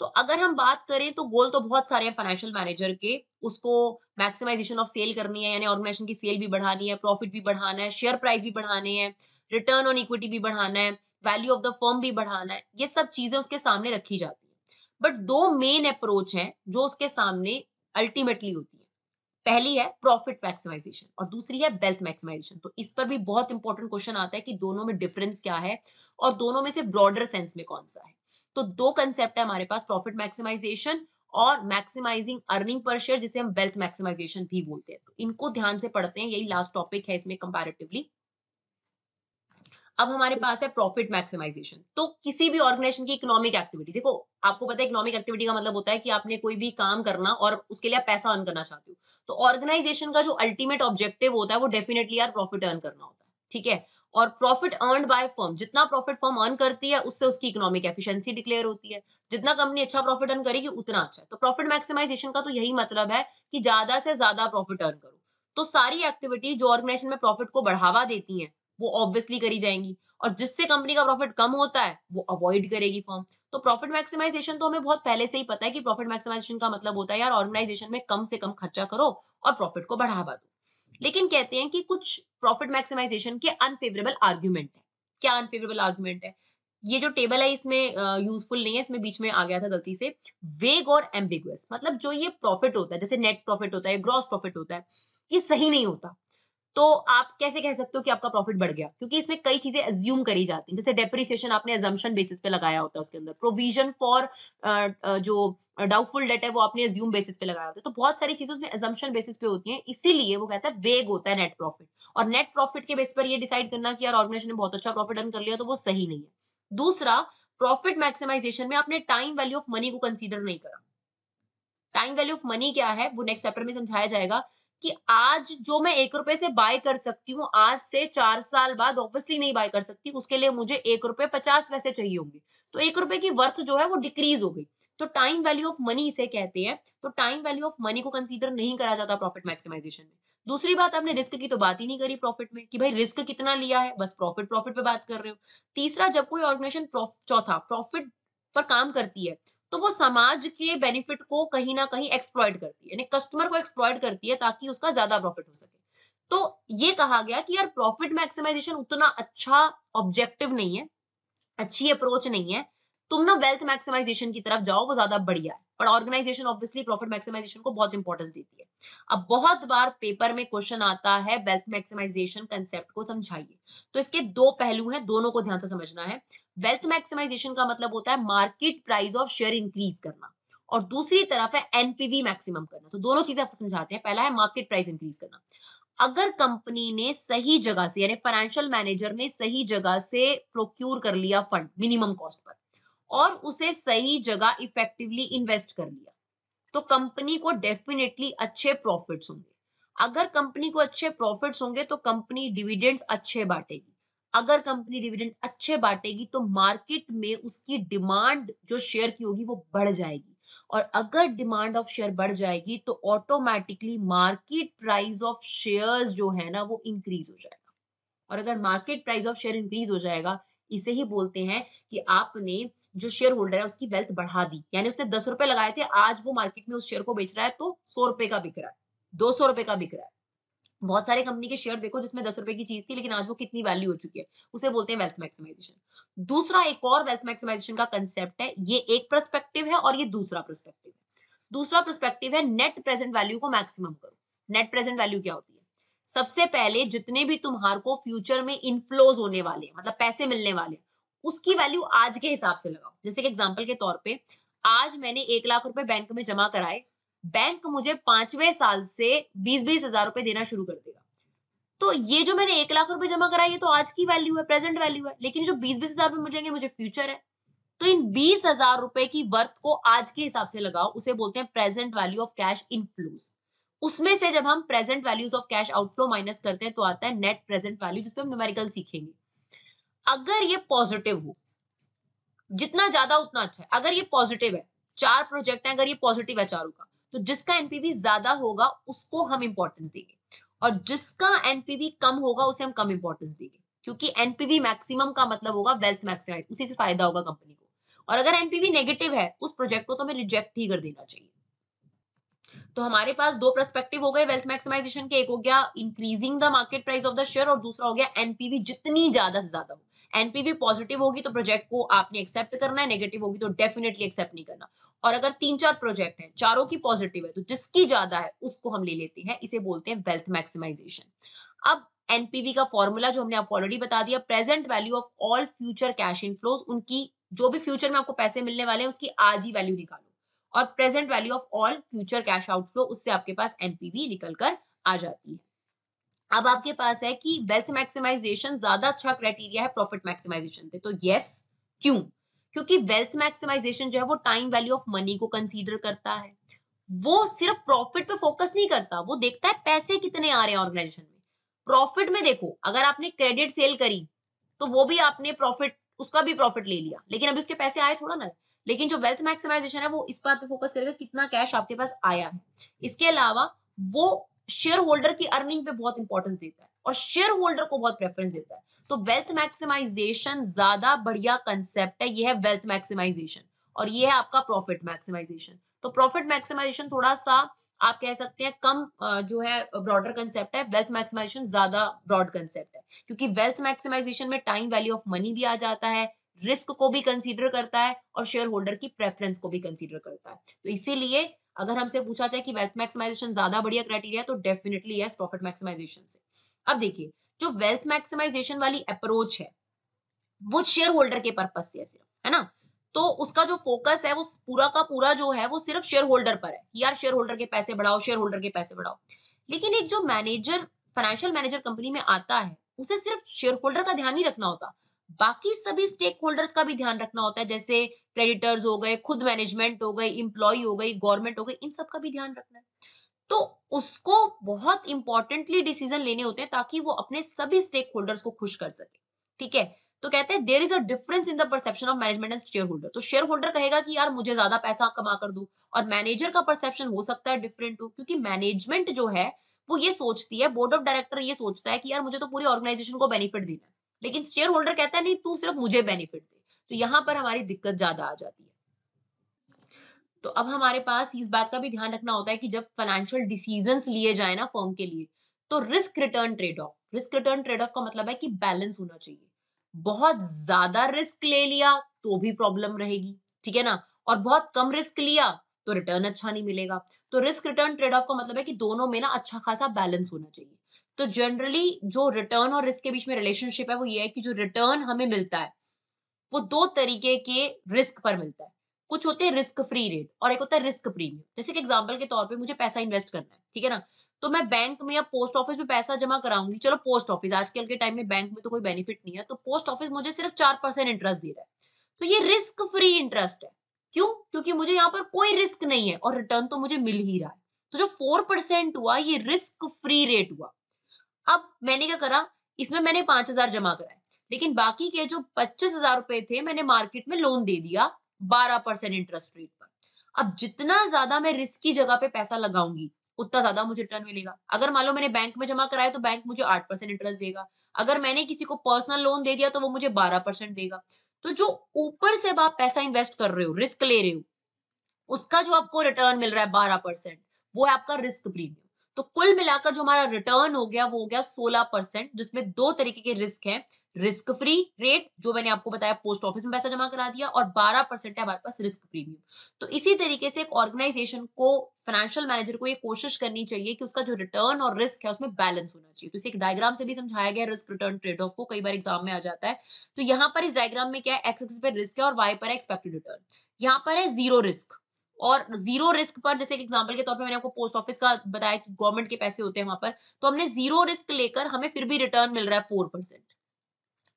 तो अगर हम बात करें तो गोल तो बहुत सारे हैं फाइनेंशियल मैनेजर के उसको मैक्सिमाइजेशन ऑफ़ सेल करनी है, यानी ऑर्गेनाइजेशन की सेल भी बढ़ानी है प्रॉफिट भी बढ़ाना है शेयर प्राइस भी बढ़ाने हैं रिटर्न ऑन इक्विटी भी बढ़ाना है वैल्यू ऑफ़ द फर्म भी बढ़ाना है, ये सब चीज़ें उसके सामने रखी जाती है। बट दो मेन अप्रोच है जो उसके सामने अल्टीमेटली होती है। पहली है प्रॉफिट मैक्सिमाइजेशन और दूसरी है वेल्थ मैक्सिमाइजेशन तो इस पर भी बहुत इंपॉर्टेंट क्वेश्चन आता है कि दोनों में डिफरेंस क्या है और दोनों में से ब्रॉडर सेंस में कौन सा है। तो दो कंसेप्ट है हमारे पास प्रॉफिट मैक्सिमाइजेशन और मैक्सिमाइजिंग अर्निंग पर शेयर जिसे हम वेल्थ मैक्सिमाइजेशन भी बोलते हैं। तो इनको ध्यान से पढ़ते हैं, यही लास्ट टॉपिक है इसमें कंपैरेटिवली अब हमारे पास है प्रॉफिट मैक्सिमाइजेशन तो किसी भी ऑर्गेनाइजेशन की इकोनॉमिक एक्टिविटी देखो, आपको पता है इकोनॉमिक एक्टिविटी का मतलब होता है कि आपने कोई भी काम करना और उसके लिए पैसा अर्न करना चाहते हो। तो ऑर्गेनाइजेशन का जो अल्टीमेट ऑब्जेक्टिव होता है, वो डेफिनेटली यार प्रॉफिट अर्न करना होता है। ठीक है? और प्रॉफिट अर्न बाय फर्म जितना प्रॉफिट फर्म अर्न करती है, उससे उसकी इकोनॉमिक एफिशिएंसी डिक्लेयर होती है। जितना कंपनी अच्छा प्रॉफिट अर्न करेगी, उतना अच्छा तो प्रॉफिट मैक्सिमाइजेशन का तो यही मतलब है कि ज़्यादा से ज़्यादा प्रॉफिट अर्न करो। तो सारी एक्टिविटी जो ऑर्गेनाइजेशन में प्रॉफिट को बढ़ावा देती है, वो ऑब्वियसली करी जाएँगी। और जिससे कंपनी का प्रॉफिट कम होता है, वो अवॉइड करेगी फर्म तो प्रॉफिट मैक्सिमाइजेशन तो हमें बहुत पहले से ही पता है कि प्रॉफिट मैक्सिमाइजेशन का मतलब होता है, यार ऑर्गेनाइजेशन में कम से कम खर्चा करो और प्रॉफिट को बढ़ावा दो। लेकिन कहते हैं कि कुछ प्रॉफिट मैक्सिमाइजेशन के अनफेवरेबल आर्ग्यूमेंट है। क्या अनफेवरेबल आर्ग्यूमेंट है? ये जो टेबल है, इसमें यूजफुल नहीं है, इसमें बीच में आ गया था गलती से। वेग और एम्बिगुअस मतलब जो ये प्रॉफिट होता है, जैसे नेट प्रॉफिट होता है ग्रॉस प्रॉफिट होता है, ये सही नहीं होता। तो आप कैसे कह सकते हो कि आपका प्रॉफिट बढ़ गया? क्योंकि इसमें कई चीज़ें एज्यूम करी जाती हैं। जैसे डेप्रिसिएशन आपने एजम्पन बेसिस पे लगाया होता है उसके अंदर। प्रोविज़न फॉर जो डाउटफुल डेट है वो आपने एज्यूम बेसिस पे लगाया होता है। तो बहुत सारी चीज़ें उसमें एजम्पन बेसिस पे होती हैं। इसीलिए वो कहता है वेग होता है नेट प्रॉफिट और नेट प्रॉफिट के बेस पर ये डिसाइड करना कि यार ऑर्गेनाइजेशन ने बहुत अच्छा प्रॉफिट अर्न कर लिया तो वो सही नहीं है। दूसरा प्रॉफिट मैक्सिमाइजेशन में आपने टाइम वैल्यू ऑफ़ मनी को कंसिडर नहीं करा। टाइम वैल्यू ऑफ़ मनी क्या है? वो नेक्स्ट चैप्टर में समझाया जाएगा। कि आज जो मैं एक रुपए से बाय कर सकती हूँ, आज से चार साल बाद ऑब्वियसली नहीं बाय कर सकती, उसके लिए मुझे एक रुपए पचास पैसे चाहिए होंगे। तो एक रुपए की वर्थ जो है वो डिक्रीज हो गई। तो टाइम वैल्यू ऑफ़ मनी इसे कहते हैं। तो टाइम वैल्यू ऑफ़ मनी को कंसीडर नहीं करा जाता प्रॉफिट मैक्सिमाइजेशन में। दूसरी बात, आपने रिस्क की तो बात ही नहीं करी प्रॉफिट में कि भाई रिस्क कितना लिया है, बस प्रॉफिट प्रॉफिट पे बात कर रहे हो। तीसरा, जब कोई ऑर्गेनाइजेशन चौथा प्रॉफिट पर काम करती है तो वो समाज के बेनिफिट को कहीं ना कहीं एक्सप्लॉयड करती है। यानी कस्टमर को एक्सप्लॉयड करती है ताकि उसका ज़्यादा प्रॉफिट हो सके। तो ये कहा गया कि यार प्रॉफिट मैक्सिमाइजेशन उतना अच्छा ऑब्जेक्टिव नहीं है, अच्छी अप्रोच नहीं है। तुम ना वेल्थ मैक्सिमाइजेशन की तरफ़ जाओ, वो ज़्यादा बढ़िया है। पर ऑर्गेनाइजेशन ऑब्वियसली प्रॉफिट मैक्सिमाइजेशन को बहुत इंपॉर्टेंस देती है। अब बहुत बार पेपर में क्वेश्चन आता है वेल्थ मैक्सिमाइजेशन कंसेप्ट को समझाइए। तो इसके दो पहलू हैं, दोनों को ध्यान से समझना है। वेल्थ मैक्सिमाइजेशन का मतलब होता है market price of share increase करना। और दूसरी तरफ़ है एनपीवी मैक्सिमम करना। तो दोनों चीज़ें आपको समझाते हैं। पहला है मार्केट प्राइस इंक्रीज करना। अगर कंपनी ने सही जगह से, यानी फाइनेंशियल मैनेजर ने सही जगह से प्रोक्यूर कर लिया फंड मिनिमम कॉस्ट पर और उसे सही जगह इफेक्टिवली इन्वेस्ट कर लिया। तो कंपनी को डेफिनेटली अच्छे प्रॉफिट्स होंगे। अगर कंपनी को अच्छे प्रॉफिट्स होंगे तो कंपनी डिविडेंड्स अच्छे बांटेगी। अगर कंपनी डिविडेंड अच्छे बांटेगी तो मार्केट में उसकी डिमांड जो शेयर की होगी, वो बढ़ जाएगी। और अगर डिमांड ऑफ़ शेयर बढ़ जाएगी तो automatically market price of shares जो है ना, वो इंक्रीज हो जाएगा। और अगर market price of share increase हो जाएगा इसे ही बोलते हैं कि आपने जो शेयर होल्डर है, उसकी वेल्थ बढ़ा दी। यानी उसने दस रुपए लगाए थे, आज वो मार्केट में उस शेयर को बेच रहा है तो सौ रुपए का बिक रहा है, दो सौ रुपए का बिक रहा है। बहुत सारे कंपनी के शेयर देखो जिसमें दस रुपए की चीज़ थी, लेकिन आज वो कितनी वैल्यू हो चुकी है, उसे बोलते हैं वेल्थ मैक्सिमाइजेशन दूसरा एक और वेल्थ मैक्सिमाइजेशन का कंसेप्ट है, ये एक परस्पेक्टिव है और ये दूसरा परस्पेक्टिव है। दूसरा परस्पेक्टिव है नेट प्रेजेंट वैल्यू को मैक्सिमम करो। नेट प्रेजेंट वैल्यू क्या होती है? सबसे पहले जितने भी तुम्हार को फ्यूचर में इनफ्लोज होने वाले मतलब पैसे मिलने वाले उसकी वैल्यू आज के हिसाब से लगाओ। जैसे कि एग्ज़ाम्पल के तौर पे, आज मैंने एक लाख रुपए बैंक में जमा कराए बैंक मुझे पाँचवें साल से बीस बीस हज़ार रुपए देना शुरू कर देगा। तो ये जो मैंने एक लाख रुपए जमा कराई है तो आज की वैल्यू है प्रेजेंट वैल्यू है, लेकिन जो बीस बीस हज़ार रुपए मिलेंगे मुझे फ्यूचर है। तो इन बीस हज़ार रुपए की वर्थ को आज के हिसाब से लगाओ, उसे बोलते हैं present value of cash inflows उसमें से जब हम present values of cash outflow minus करते हैं तो आता है नेट प्रेजेंट वैल्यू जिसपे हम न्यूमेरिकल सीखेंगे। अगर ये पॉजिटिव हो, जितना ज़्यादा उतना अच्छा है। अगर ये पॉजिटिव है, चार प्रोजेक्ट है, अगर ये पॉजिटिव है चारों का तो जिसका एनपीवी ज़्यादा होगा, उसको हम इंपॉर्टेंस देंगे। और जिसका एनपीवी कम होगा, उसे हम कम इंपॉर्टेंस देंगे। क्योंकि एनपीवी मैक्सिमम का मतलब होगा वेल्थ मैक्सिमाइज उसी से फ़ायदा होगा कंपनी को। और अगर एनपीवी नेगेटिव है, उस प्रोजेक्ट को तो हमें रिजेक्ट ही कर देना चाहिए। तो हमारे पास दो प्रस्पेक्टिव हो गए वेल्थ मैक्सिमाइजेशन के, एक हो गया increasing the market price of the share और दूसरा हो गया एनपीवी जितनी ज़्यादा से ज़्यादा हो। एनपीवी पॉजिटिव होगी तो प्रोजेक्ट को आपने एक्सेप्ट करना है नेगेटिव होगी तो डेफिनेटली एक्सेप्ट नहीं करना। और अगर तीन चार प्रोजेक्ट है, चारों की पॉजिटिव है तो जिसकी ज़्यादा है, उसको हम ले लेते हैं, इसे बोलते हैं वेल्थ मैक्सिमाइजेशन अब एनपीवी का फॉर्मूला जो हमने आपको ऑलरेडी बता दिया present value of all future cash inflows उनकी जो भी फ्यूचर में आपको पैसे मिलने वाले हैं, उसकी आज ही वैल्यू निकालो। और present value of all future cash outflow उससे आपके पास एनपीवी निकल कर आ जाती है। अब आपके पास है कि वेल्थ मैक्सिमाइजेशन ज़्यादा अच्छा क्राइटेरिया है प्रॉफिट मैक्सिमाइजेशन से तो यस क्यों? क्योंकि वेल्थ मैक्सिमाइजेशन जो है, वो टाइम वैल्यू ऑफ़ मनी को कंसीडर करता है। वो सिर्फ़ प्रॉफिट पे फोकस नहीं करता, वो देखता है पैसे कितने आ रहे हैं ऑर्गेनाइजेशन में। प्रॉफिट में देखो, अगर आपने क्रेडिट सेल करी तो वो भी आपने प्रॉफिट उसका भी प्रॉफिट ले लिया। लेकिन अभी उसके पैसे आए थोड़ा ना। लेकिन जो वेल्थ मैक्सिमाइजेशन है, वो इस बात पे फोकस करेगा कितना कैश आपके पास आया है। इसके अलावा वो शेयर होल्डर की अर्निंग पे बहुत इंपॉर्टेंस देता है और शेयर होल्डर को बहुत प्रेफरेंस देता है। तो वेल्थ मैक्सिमाइजेशन ज़्यादा बढ़िया कंसेप्ट है, ये है वेल्थ मैक्सिमाइजेशन और ये है आपका प्रॉफिट मैक्सिमाइजेशन तो प्रॉफिट मैक्सिमाइजेशन थोड़ा सा आप कह सकते हैं कम जो है ब्रॉडर कंसेप्ट है वेल्थ मैक्सिमाइजेशन ज़्यादा ब्रॉड कंसेप्ट है। क्योंकि वेल्थ मैक्सिमाइजेशन में टाइम वैल्यू ऑफ़ मनी भी आ जाता है रिस्क को भी कंसीडर करता है और शेयर होल्डर की प्रेफरेंस को भी कंसीडर करता है। तो इसीलिए अगर हमसे पूछा जाए कि वेल्थ मैक्सिमाइजेशन ज़्यादा बढ़िया क्राइटेरिया तो डेफिनेटली यस प्रॉफिट मैक्सिमाइजेशन से। अब देखिए, जो वेल्थ मैक्सिमाइजेशन वाली अप्रोच है, वो शेयर होल्डर के पर्पज से है सिर्फ़, है ना? तो उसका जो फोकस है, वो पूरा का पूरा जो है, वो सिर्फ़ शेयर होल्डर पर है यार शेयर होल्डर के पैसे बढ़ाओ शेयर होल्डर के पैसे बढ़ाओ। लेकिन एक जो मैनेजर फाइनेंशियल मैनेजर कंपनी में आता है, उसे सिर्फ़ शेयर होल्डर का ध्यान नहीं रखना होता। बाकी सभी स्टेक होल्डर्स का भी ध्यान रखना होता है, जैसे क्रेडिटर्स हो गए, खुद मैनेजमेंट हो गई इंप्लॉय हो गई गवर्नमेंट हो गई, इन सब का भी ध्यान रखना है। तो उसको बहुत इंपॉर्टेंटली डिसीज़न लेने होते हैं ताकि वो अपने सभी स्टेक होल्डर्स को खुश कर सके, ठीक है? तो कहते हैं there is a difference in the perception of management and share holder तो शेयर होल्डर कहेगा कि, यार, मुझे ज़्यादा पैसा कमा कर दू। और मैनेजर का परसेप्शन हो सकता है डिफरेंट हो, क्योंकि मैनेजमेंट जो है, वो ये सोचती है बोर्ड ऑफ़ डायरेक्टर ये सोचता है कि, यार, मुझे तो पूरी ऑर्गेनाइजेशन को बेनिफिट देना है। लेकिन शेयर होल्डर कहता है, नहीं, तू सिर्फ़ मुझे बेनिफिट दे। तो यहाँ पर हमारी दिक्कत ज़्यादा आ जाती है। तो अब हमारे पास इस बात का भी ध्यान रखना होता है कि जब फाइनेंशियल डिसीजंस लिए जाए ना फर्म के लिए तो risk return trade off risk return trade off का मतलब है कि बैलेंस होना चाहिए। बहुत ज़्यादा रिस्क ले लिया तो भी प्रॉब्लम रहेगी, ठीक है ना? और बहुत कम रिस्क लिया तो रिटर्न अच्छा नहीं मिलेगा। तो रिस्क रिटर्न ट्रेड ऑफ़ का मतलब है कि दोनों में ना अच्छा खासा बैलेंस होना चाहिए। तो जनरली जो रिटर्न और रिस्क के बीच में रिलेशनशिप है, वो ये है कि जो रिटर्न हमें मिलता है, वो दो तरीके के रिस्क पर मिलता है। कुछ होते हैं रिस्क फ्री रेट और एक होता है रिस्क प्रीमियम जैसे कि एग्जांपल के तौर पे मुझे पैसा इन्वेस्ट करना है, ठीक है ना? तो मैं बैंक में या पोस्ट ऑफ़िस में पैसा जमा कराऊँगी। चलो पोस्ट ऑफ़िस आजकल के टाइम में बैंक में तो कोई बेनिफिट नहीं है तो पोस्ट ऑफ़िस मुझे सिर्फ़ चार परसेंट इंटरेस्ट दे रहा है। तो ये रिस्क फ्री इंटरेस्ट है। क्यों? क्योंकि मुझे यहाँ पर कोई रिस्क नहीं है और रिटर्न तो मुझे मिल ही रहा है। तो जो फोर परसेंट हुआ, ये रिस्क फ्री रेट हुआ। अब मैंने क्या करा? इसमें मैंने पाँच हज़ार जमा कराए। लेकिन बाकी के जो पच्चीस हज़ार रुपए थे, मैंने मार्केट में लोन दे दिया बारह परसेंट इंटरेस्ट रेट पर। अब जितना ज़्यादा मैं रिस्क की जगह पे पैसा लगाऊँगी, उतना ज़्यादा मुझे रिटर्न मिलेगा। अगर मान लो मैंने बैंक में जमा कराया तो बैंक मुझे आठ परसेंट इंटरेस्ट देगा। अगर मैंने किसी को पर्सनल लोन दे दिया तो वो मुझे बारह परसेंट देगा। तो जो ऊपर से आप पैसा इन्वेस्ट कर रहे हो रिस्क ले रहे हो, उसका जो आपको रिटर्न मिल रहा है बारह परसेंट, वो है आपका रिस्क प्रीमियम तो कुल मिलाकर जो हमारा रिटर्न हो गया, वो हो गया 16 परसेंट, जिसमें दो तरीके के रिस्क हैं। रिस्क फ्री रेट जो मैंने आपको बताया पोस्ट ऑफ़िस में पैसा जमा करा दिया, और 12 परसेंट है हमारे पास रिस्क प्रीमियम तो इसी तरीके से एक ऑर्गेनाइजेशन को फाइनेंशियल मैनेजर को ये कोशिश करनी चाहिए कि उसका जो रिटर्न और रिस्क है, उसमें बैलेंस होना चाहिए। तो इसे एक डायग्राम से भी समझाया गया रिस्क रिटर्न ट्रेड ऑफ़ को, कई बार एग्ज़ाम में आ जाता है। तो यहाँ पर इस डायग्राम में क्या है? एक्स एक्सिस रिस्क है और वाई पर एक्सपेक्टेड रिटर्न यहाँ पर है ज़ीरो रिस्क और ज़ीरो रिस्क पर, जैसे एक एग्जांपल के तौर पे मैंने आपको पोस्ट ऑफ़िस का बताया कि गवर्नमेंट के पैसे होते हैं वहाँ पर तो हमने ज़ीरो रिस्क लेकर हमें फिर भी रिटर्न मिल रहा है फोर परसेंट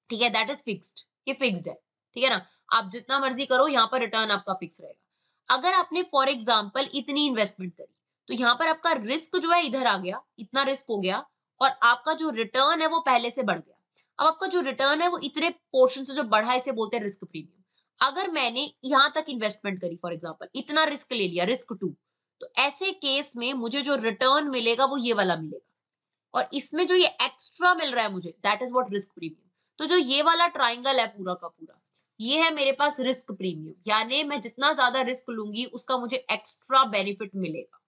ठीक है दैट इज़ फिक्स्ड ये फिक्स्ड है। ठीक है ना? आप जितना मर्ज़ी करो, यहाँ पर रिटर्न आपका फिक्स रहेगा। अगर आपने फॉर एग्ज़ाम्पल इतनी इन्वेस्टमेंट करी तो यहाँ पर आपका रिस्क जो है इधर आ गया, इतना रिस्क हो गया, और आपका जो रिटर्न है वो पहले से बढ़ गया। अब आपका जो रिटर्न है वो इतने पोर्शन से जो बढ़ा इसे बोलते हैं रिस्क प्रीमियम अगर मैंने यहाँ तक इन्वेस्टमेंट करी फॉर एग्ज़ाम्पल इतना रिस्क ले लिया रिस्क टू तो ऐसे केस में मुझे जो रिटर्न मिलेगा वो ये वाला मिलेगा। और इसमें जो ये एक्स्ट्रा मिल रहा है मुझे that is what risk premium तो जो ये वाला ट्राइंगल है पूरा का पूरा ये है मेरे पास रिस्क प्रीमियम यानी मैं जितना ज़्यादा रिस्क लूँगी उसका मुझे एक्स्ट्रा बेनिफिट मिलेगा।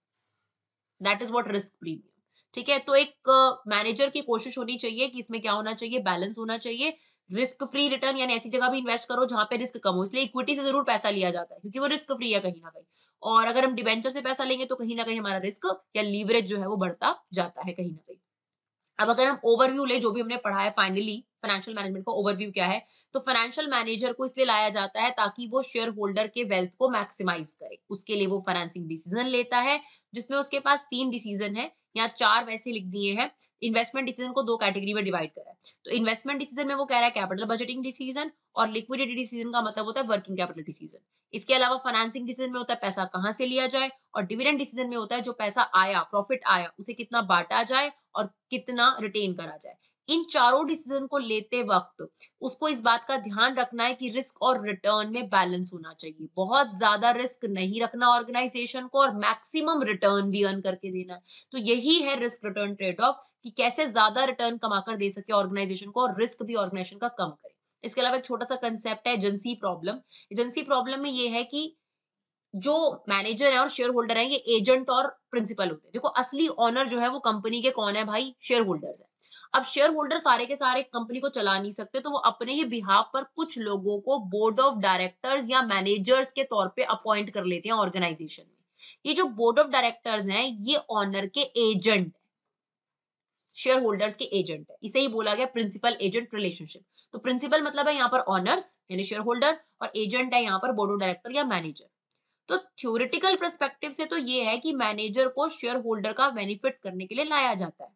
That is what risk premium ठीक है तो एक मैनेजर uh, की कोशिश होनी चाहिए कि इसमें क्या होना चाहिए? बैलेंस होना चाहिए। रिस्क फ्री रिटर्न यानी ऐसी जगह भी इन्वेस्ट करो जहाँ पे रिस्क कम हो, इसलिए इक्विटी से ज़रूर पैसा लिया जाता है, क्योंकि वो रिस्क फ्री है कहीं ना कहीं। और अगर हम डिवेंचर से पैसा लेंगे तो कहीं ना कहीं हमारा रिस्क या लीवरेज जो है वो बढ़ता जाता है कहीं ना कहीं। अब अगर हम ओवरव्यू ले, जो भी हमने पढ़ा है फाइनली फाइनेंशियल मैनेजमेंट का ओवरव्यू क्या है तो फाइनेंशियल मैनेजर को इसलिए लाया जाता है ताकि वो शेयर होल्डर के वेल्थ को मैक्सिमाइज करे। उसके लिए वो फाइनेंसिंग डिसीज़न लेता है, जिसमें उसके पास तीन डिसीज़न है यहाँ चार वैसे लिख दिए हैं इन्वेस्टमेंट डिसीज़न को दो कैटेगरी में डिवाइड करा। है तो इन्वेस्टमेंट डिसीज़न में वो कह रहा है कैपिटल बजटिंग डिसीज़न और लिक्विडिटी डिसीज़न का मतलब होता है वर्किंग कैपिटल डिसीज़न इसके अलावा फाइनेंसिंग डिसीज़न में होता है पैसा कहाँ से लिया जाए और डिविडेंड डिसीज़न में होता है जो पैसा आया प्रॉफिट आया, उसे कितना बांटा जाए और कितना रिटेन करा जाए। इन चारों डिसीज़न को लेते वक्त उसको इस बात का ध्यान रखना है कि रिस्क और रिटर्न में बैलेंस होना चाहिए। बहुत ज़्यादा रिस्क नहीं रखना ऑर्गेनाइजेशन को और मैक्सिमम रिटर्न भी अर्न करके देना है। तो यही है रिस्क रिटर्न ट्रेड ऑफ़ कि कैसे ज़्यादा रिटर्न कमाकर दे सके ऑर्गेनाइजेशन को और रिस्क भी ऑर्गेनाइजेशन का कम करे। इसके अलावा एक छोटा सा कंसेप्ट है एजेंसी प्रॉब्लम एजेंसी प्रॉब्लम में ये है कि जो मैनेजर है और शेयर होल्डर है, ये एजेंट और प्रिंसिपल होते हैं। देखो, असली ऑनर जो है वो कंपनी के कौन है भाई? शेयर होल्डर्स है। अब शेयर होल्डर सारे के सारे कंपनी को चला नहीं सकते तो वो अपने ही बिहाफ पर कुछ लोगों को बोर्ड ऑफ़ डायरेक्टर्स या मैनेजर्स के तौर पे अपॉइंट कर लेते हैं ऑर्गेनाइजेशन में। ये जो बोर्ड ऑफ़ डायरेक्टर्स हैं, ये ऑनर के एजेंट शेयर होल्डर्स के एजेंट है। इसे ही बोला गया प्रिंसिपल एजेंट रिलेशनशिप तो प्रिंसिपल मतलब है यहाँ पर ऑनर्स यानी शेयर होल्डर और एजेंट है यहाँ पर बोर्ड ऑफ़ डायरेक्टर या मैनेजर तो थ्योरिटिकल परस्पेक्टिव से तो ये है कि मैनेजर को शेयर होल्डर का बेनिफिट करने के लिए लाया जाता है।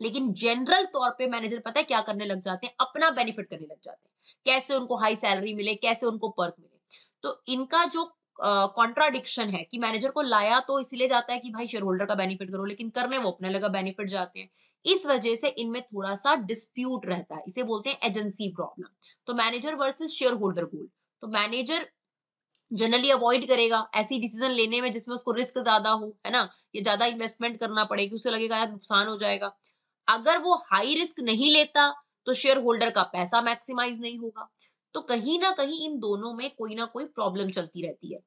लेकिन जनरल तौर पे मैनेजर पता है क्या करने लग जाते हैं? अपना बेनिफिट करने लग जाते हैं। कैसे उनको हाई सैलरी मिले कैसे उनको पर्क मिले। तो इनका जो कॉन्ट्राडिक्शन uh, है कि मैनेजर को लाया तो इसीलिए जाता है कि भाई शेयर होल्डर का बेनिफिट करो लेकिन करने वो अपने लगा बेनिफिट जाते हैं। इस वजह से इनमें थोड़ा सा डिस्प्यूट रहता है। इसे बोलते हैं एजेंसी प्रॉब्लम तो manager versus share holder goal तो मैनेजर जनरली अवॉइड करेगा। ऐसी डिसीज़न लेने में जिसमें उसको रिस्क ज़्यादा हो है ना? ये ज़्यादा इन्वेस्टमेंट करना पड़ेगी उसे लगेगा यार नुकसान हो जाएगा। अगर वो हाई रिस्क नहीं लेता तो शेयर होल्डर का पैसा मैक्सिमाइज नहीं होगा। तो कहीं ना कहीं इन दोनों में कोई ना कोई प्रॉब्लम चलती रहती है।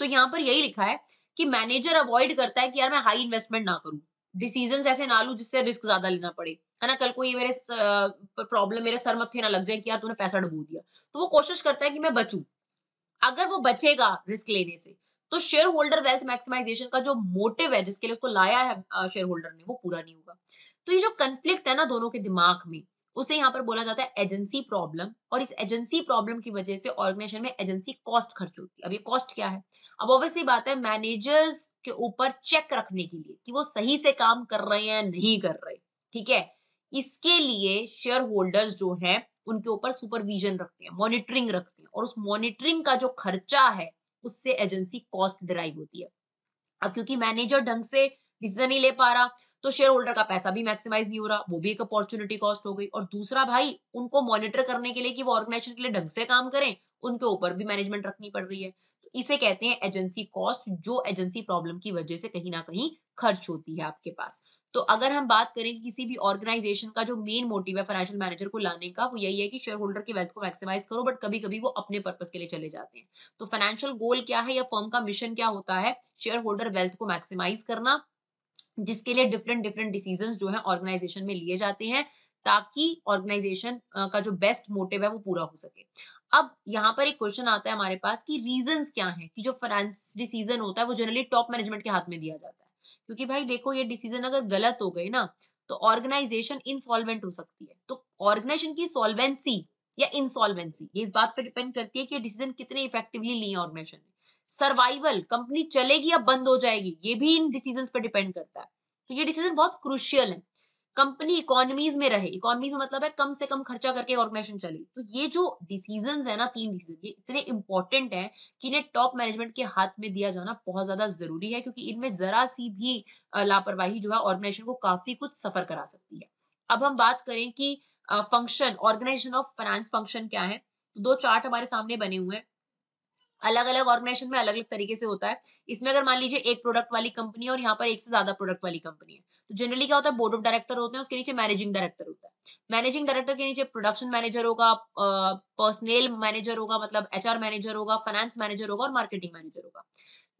तो यहाँ पर यही लिखा है कि मैनेजर अवॉइड करता है कि यार मैं हाई इन्वेस्टमेंट ना करूँ। डिसीज़न ऐसे ना लू जिससे रिस्क ज़्यादा लेना पड़े। है ना? कल को ये मेरे प्रॉब्लम मेरे सर मत्थे ना लग जाए कि यार तूने पैसा डबू दिया। तो वो कोशिश करता है कि मैं बचू। अगर वो बचेगा रिस्क लेने से तो शेयर होल्डर वेल्थ मैक्सिमाइजेशन का जो मोटिव है, जिसके लिए उसको लाया है शेयर होल्डर ने, वो पूरा नहीं होगा तो ये जो कंफ्लिक्ट है ना दोनों के दिमाग में, उसे यहाँ पर बोला जाता है एजेंसी प्रॉब्लम और इस एजेंसी प्रॉब्लम की वजह से ऑर्गेनाइजेशन में एजेंसी कॉस्ट खर्च होती है। अब ये कॉस्ट क्या है? अब ऑब्वियसली बात है मैनेजर्स के ऊपर चेक रखने के लिए कि वो सही से काम कर रहे हैं नहीं कर रहे। ठीक है? इसके लिए शेयर होल्डर्स जो है, उनके ऊपर सुपरविजन रखते हैं मॉनिटरिंग रखते हैं और उस मॉनिटरिंग का जो खर्चा है उससे एजेंसी कॉस्ट ड्राइव होती है। अब क्योंकि मैनेजर ढंग से डिसीज़न नहीं ले पा रहा तो शेयर होल्डर का पैसा भी मैक्सिमाइज नहीं हो रहा, वो भी एक अपॉर्चुनिटी कॉस्ट हो गई। और दूसरा भाई, उनको मॉनिटर करने के लिए कि वो ऑर्गेनाइजेशन के लिए ढंग से काम करें, उनके ऊपर भी मैनेजमेंट रखनी पड़ रही है। इसे कहते हैं एजेंसी कॉस्ट जो एजेंसी प्रॉब्लम की वजह से कहीं ना कहीं खर्च होती है आपके पास। तो अगर हम बात करें कि किसी भी ऑर्गेनाइजेशन का जो मेन मोटिव है फाइनेंशियल मैनेजर को लाने का, वो यही है कि शेयर होल्डर की वेल्थ को मैक्सिमाइज करो बट कभी कभी वो अपने पर्पज के लिए चले जाते हैं। तो फाइनेंशियल गोल क्या है या फर्म का मिशन क्या होता है? शेयर होल्डर वेल्थ को मैक्सिमाइज करना, जिसके लिए डिफरेंट डिफरेंट डिसीज़न जो है ऑर्गेनाइजेशन में लिए जाते हैं, ताकि ऑर्गेनाइजेशन का जो बेस्ट मोटिव है वो पूरा हो सके। अब यहाँ पर एक क्वेश्चन आता है हमारे पास कि रीजंस क्या हैं? कि जो फाइनेंस डिसीज़न होता है, वो जनरली टॉप मैनेजमेंट के हाथ में दिया जाता है। क्योंकि भाई देखो, ये डिसीज़न अगर गलत हो गई ना तो ऑर्गेनाइजेशन इनसॉल्वेंट हो सकती है। तो ऑर्गेनाइजेशन की सॉल्वेंसी या इंसॉल्वेंसी ये इस बात पर डिपेंड करती है कि डिसीज़न कितने इफेक्टिवली लिए ऑर्गेनाइजेशन ने। सर्वाइवल कंपनी चलेगी या बंद हो जाएगी, ये भी इन डिसीज़न पर डिपेंड करता है। तो ये डिसीज़न बहुत क्रुशियल है। कंपनी इकोनॉमीज में रहे। इकोनॉमीज में मतलब है कम से कम खर्चा करके ऑर्गेनाइजेशन चले। तो ये जो डिसीज़न है ना, तीन डिसीज़न ये इतने इंपॉर्टेंट है कि इन्हें टॉप मैनेजमेंट के हाथ में दिया जाना बहुत ज़्यादा ज़रूरी है, क्योंकि इनमें जरा सी भी लापरवाही जो है ऑर्गेनाइजेशन को काफ़ी कुछ सफ़र करा सकती है। अब हम बात करें कि function organisation of finance function क्या है? दो चार्ट हमारे सामने बने हुए हैं। अलग अलग ऑर्गेनाइजेशन में अलग अलग तरीके से होता है। इसमें अगर मान लीजिए एक प्रोडक्ट वाली कंपनी और यहाँ पर एक से ज़्यादा प्रोडक्ट वाली कंपनी है तो जनरली क्या होता है, बोर्ड ऑफ़ डायरेक्टर होते हैं, उसके नीचे मैनेजिंग डायरेक्टर होता है। मैनेजिंग डायरेक्टर के नीचे प्रोडक्शन मैनेजर होगा पर्सनल मैनेजर होगा मतलब एचआर मैनेजर होगा, फाइनेंस मैनेजर होगा और मार्केटिंग मैनेजर होगा।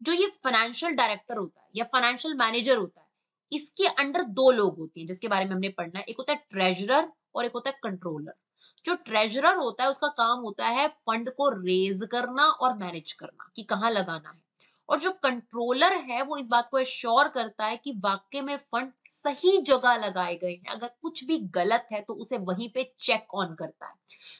जो ये फाइनेंशियल डायरेक्टर होता है या फाइनेंशियल मैनेजर होता है, इसके अंडर दो लोग होते हैं जिसके बारे में हमने पढ़ना है। एक होता है ट्रेजरर और एक होता है कंट्रोलर। जो ट्रेजरर होता है, उसका काम होता है फंड को रेज करना और मैनेज करना, कि कहाँ लगाना है। और जो कंट्रोलर है, वो इस बात को एश्योर करता है कि वाक्य में फंड सही जगह लगाए गए हैं। अगर कुछ भी गलत है तो उसे वहीं पे चेक ऑन करता है।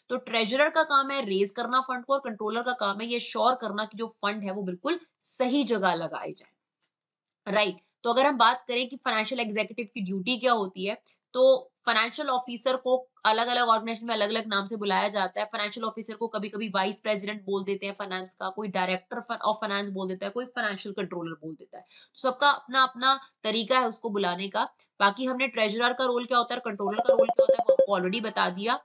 तो ट्रेजरर का काम है रेज करना फंड को और कंट्रोलर का काम है ये श्योर करना कि जो फंड है, वो बिल्कुल सही जगह लगाए जाए। Right right. तो अगर हम बात करें कि फाइनेंशियल एग्जीक्यूटिव की ड्यूटी क्या होती है तो फाइनेंशियल ऑफिसर को अलग अलग ऑर्गेनाइजेशन में अलग अलग नाम से बुलाया जाता है। फाइनेंशियल ऑफिसर को कभी कभी वाइस प्रेसिडेंट बोल देते हैं फाइनेंस का, कोई डायरेक्टर ऑफ़ फाइनेंस बोल देता है, कोई फाइनेंशियल कंट्रोलर बोल देता है। तो सबका अपना अपना तरीका है उसको बुलाने का। बाकी हमने ट्रेजर का रोल क्या होता है कंट्रोलर का रोल क्या होता है, वो ऑलरेडी बता दिया।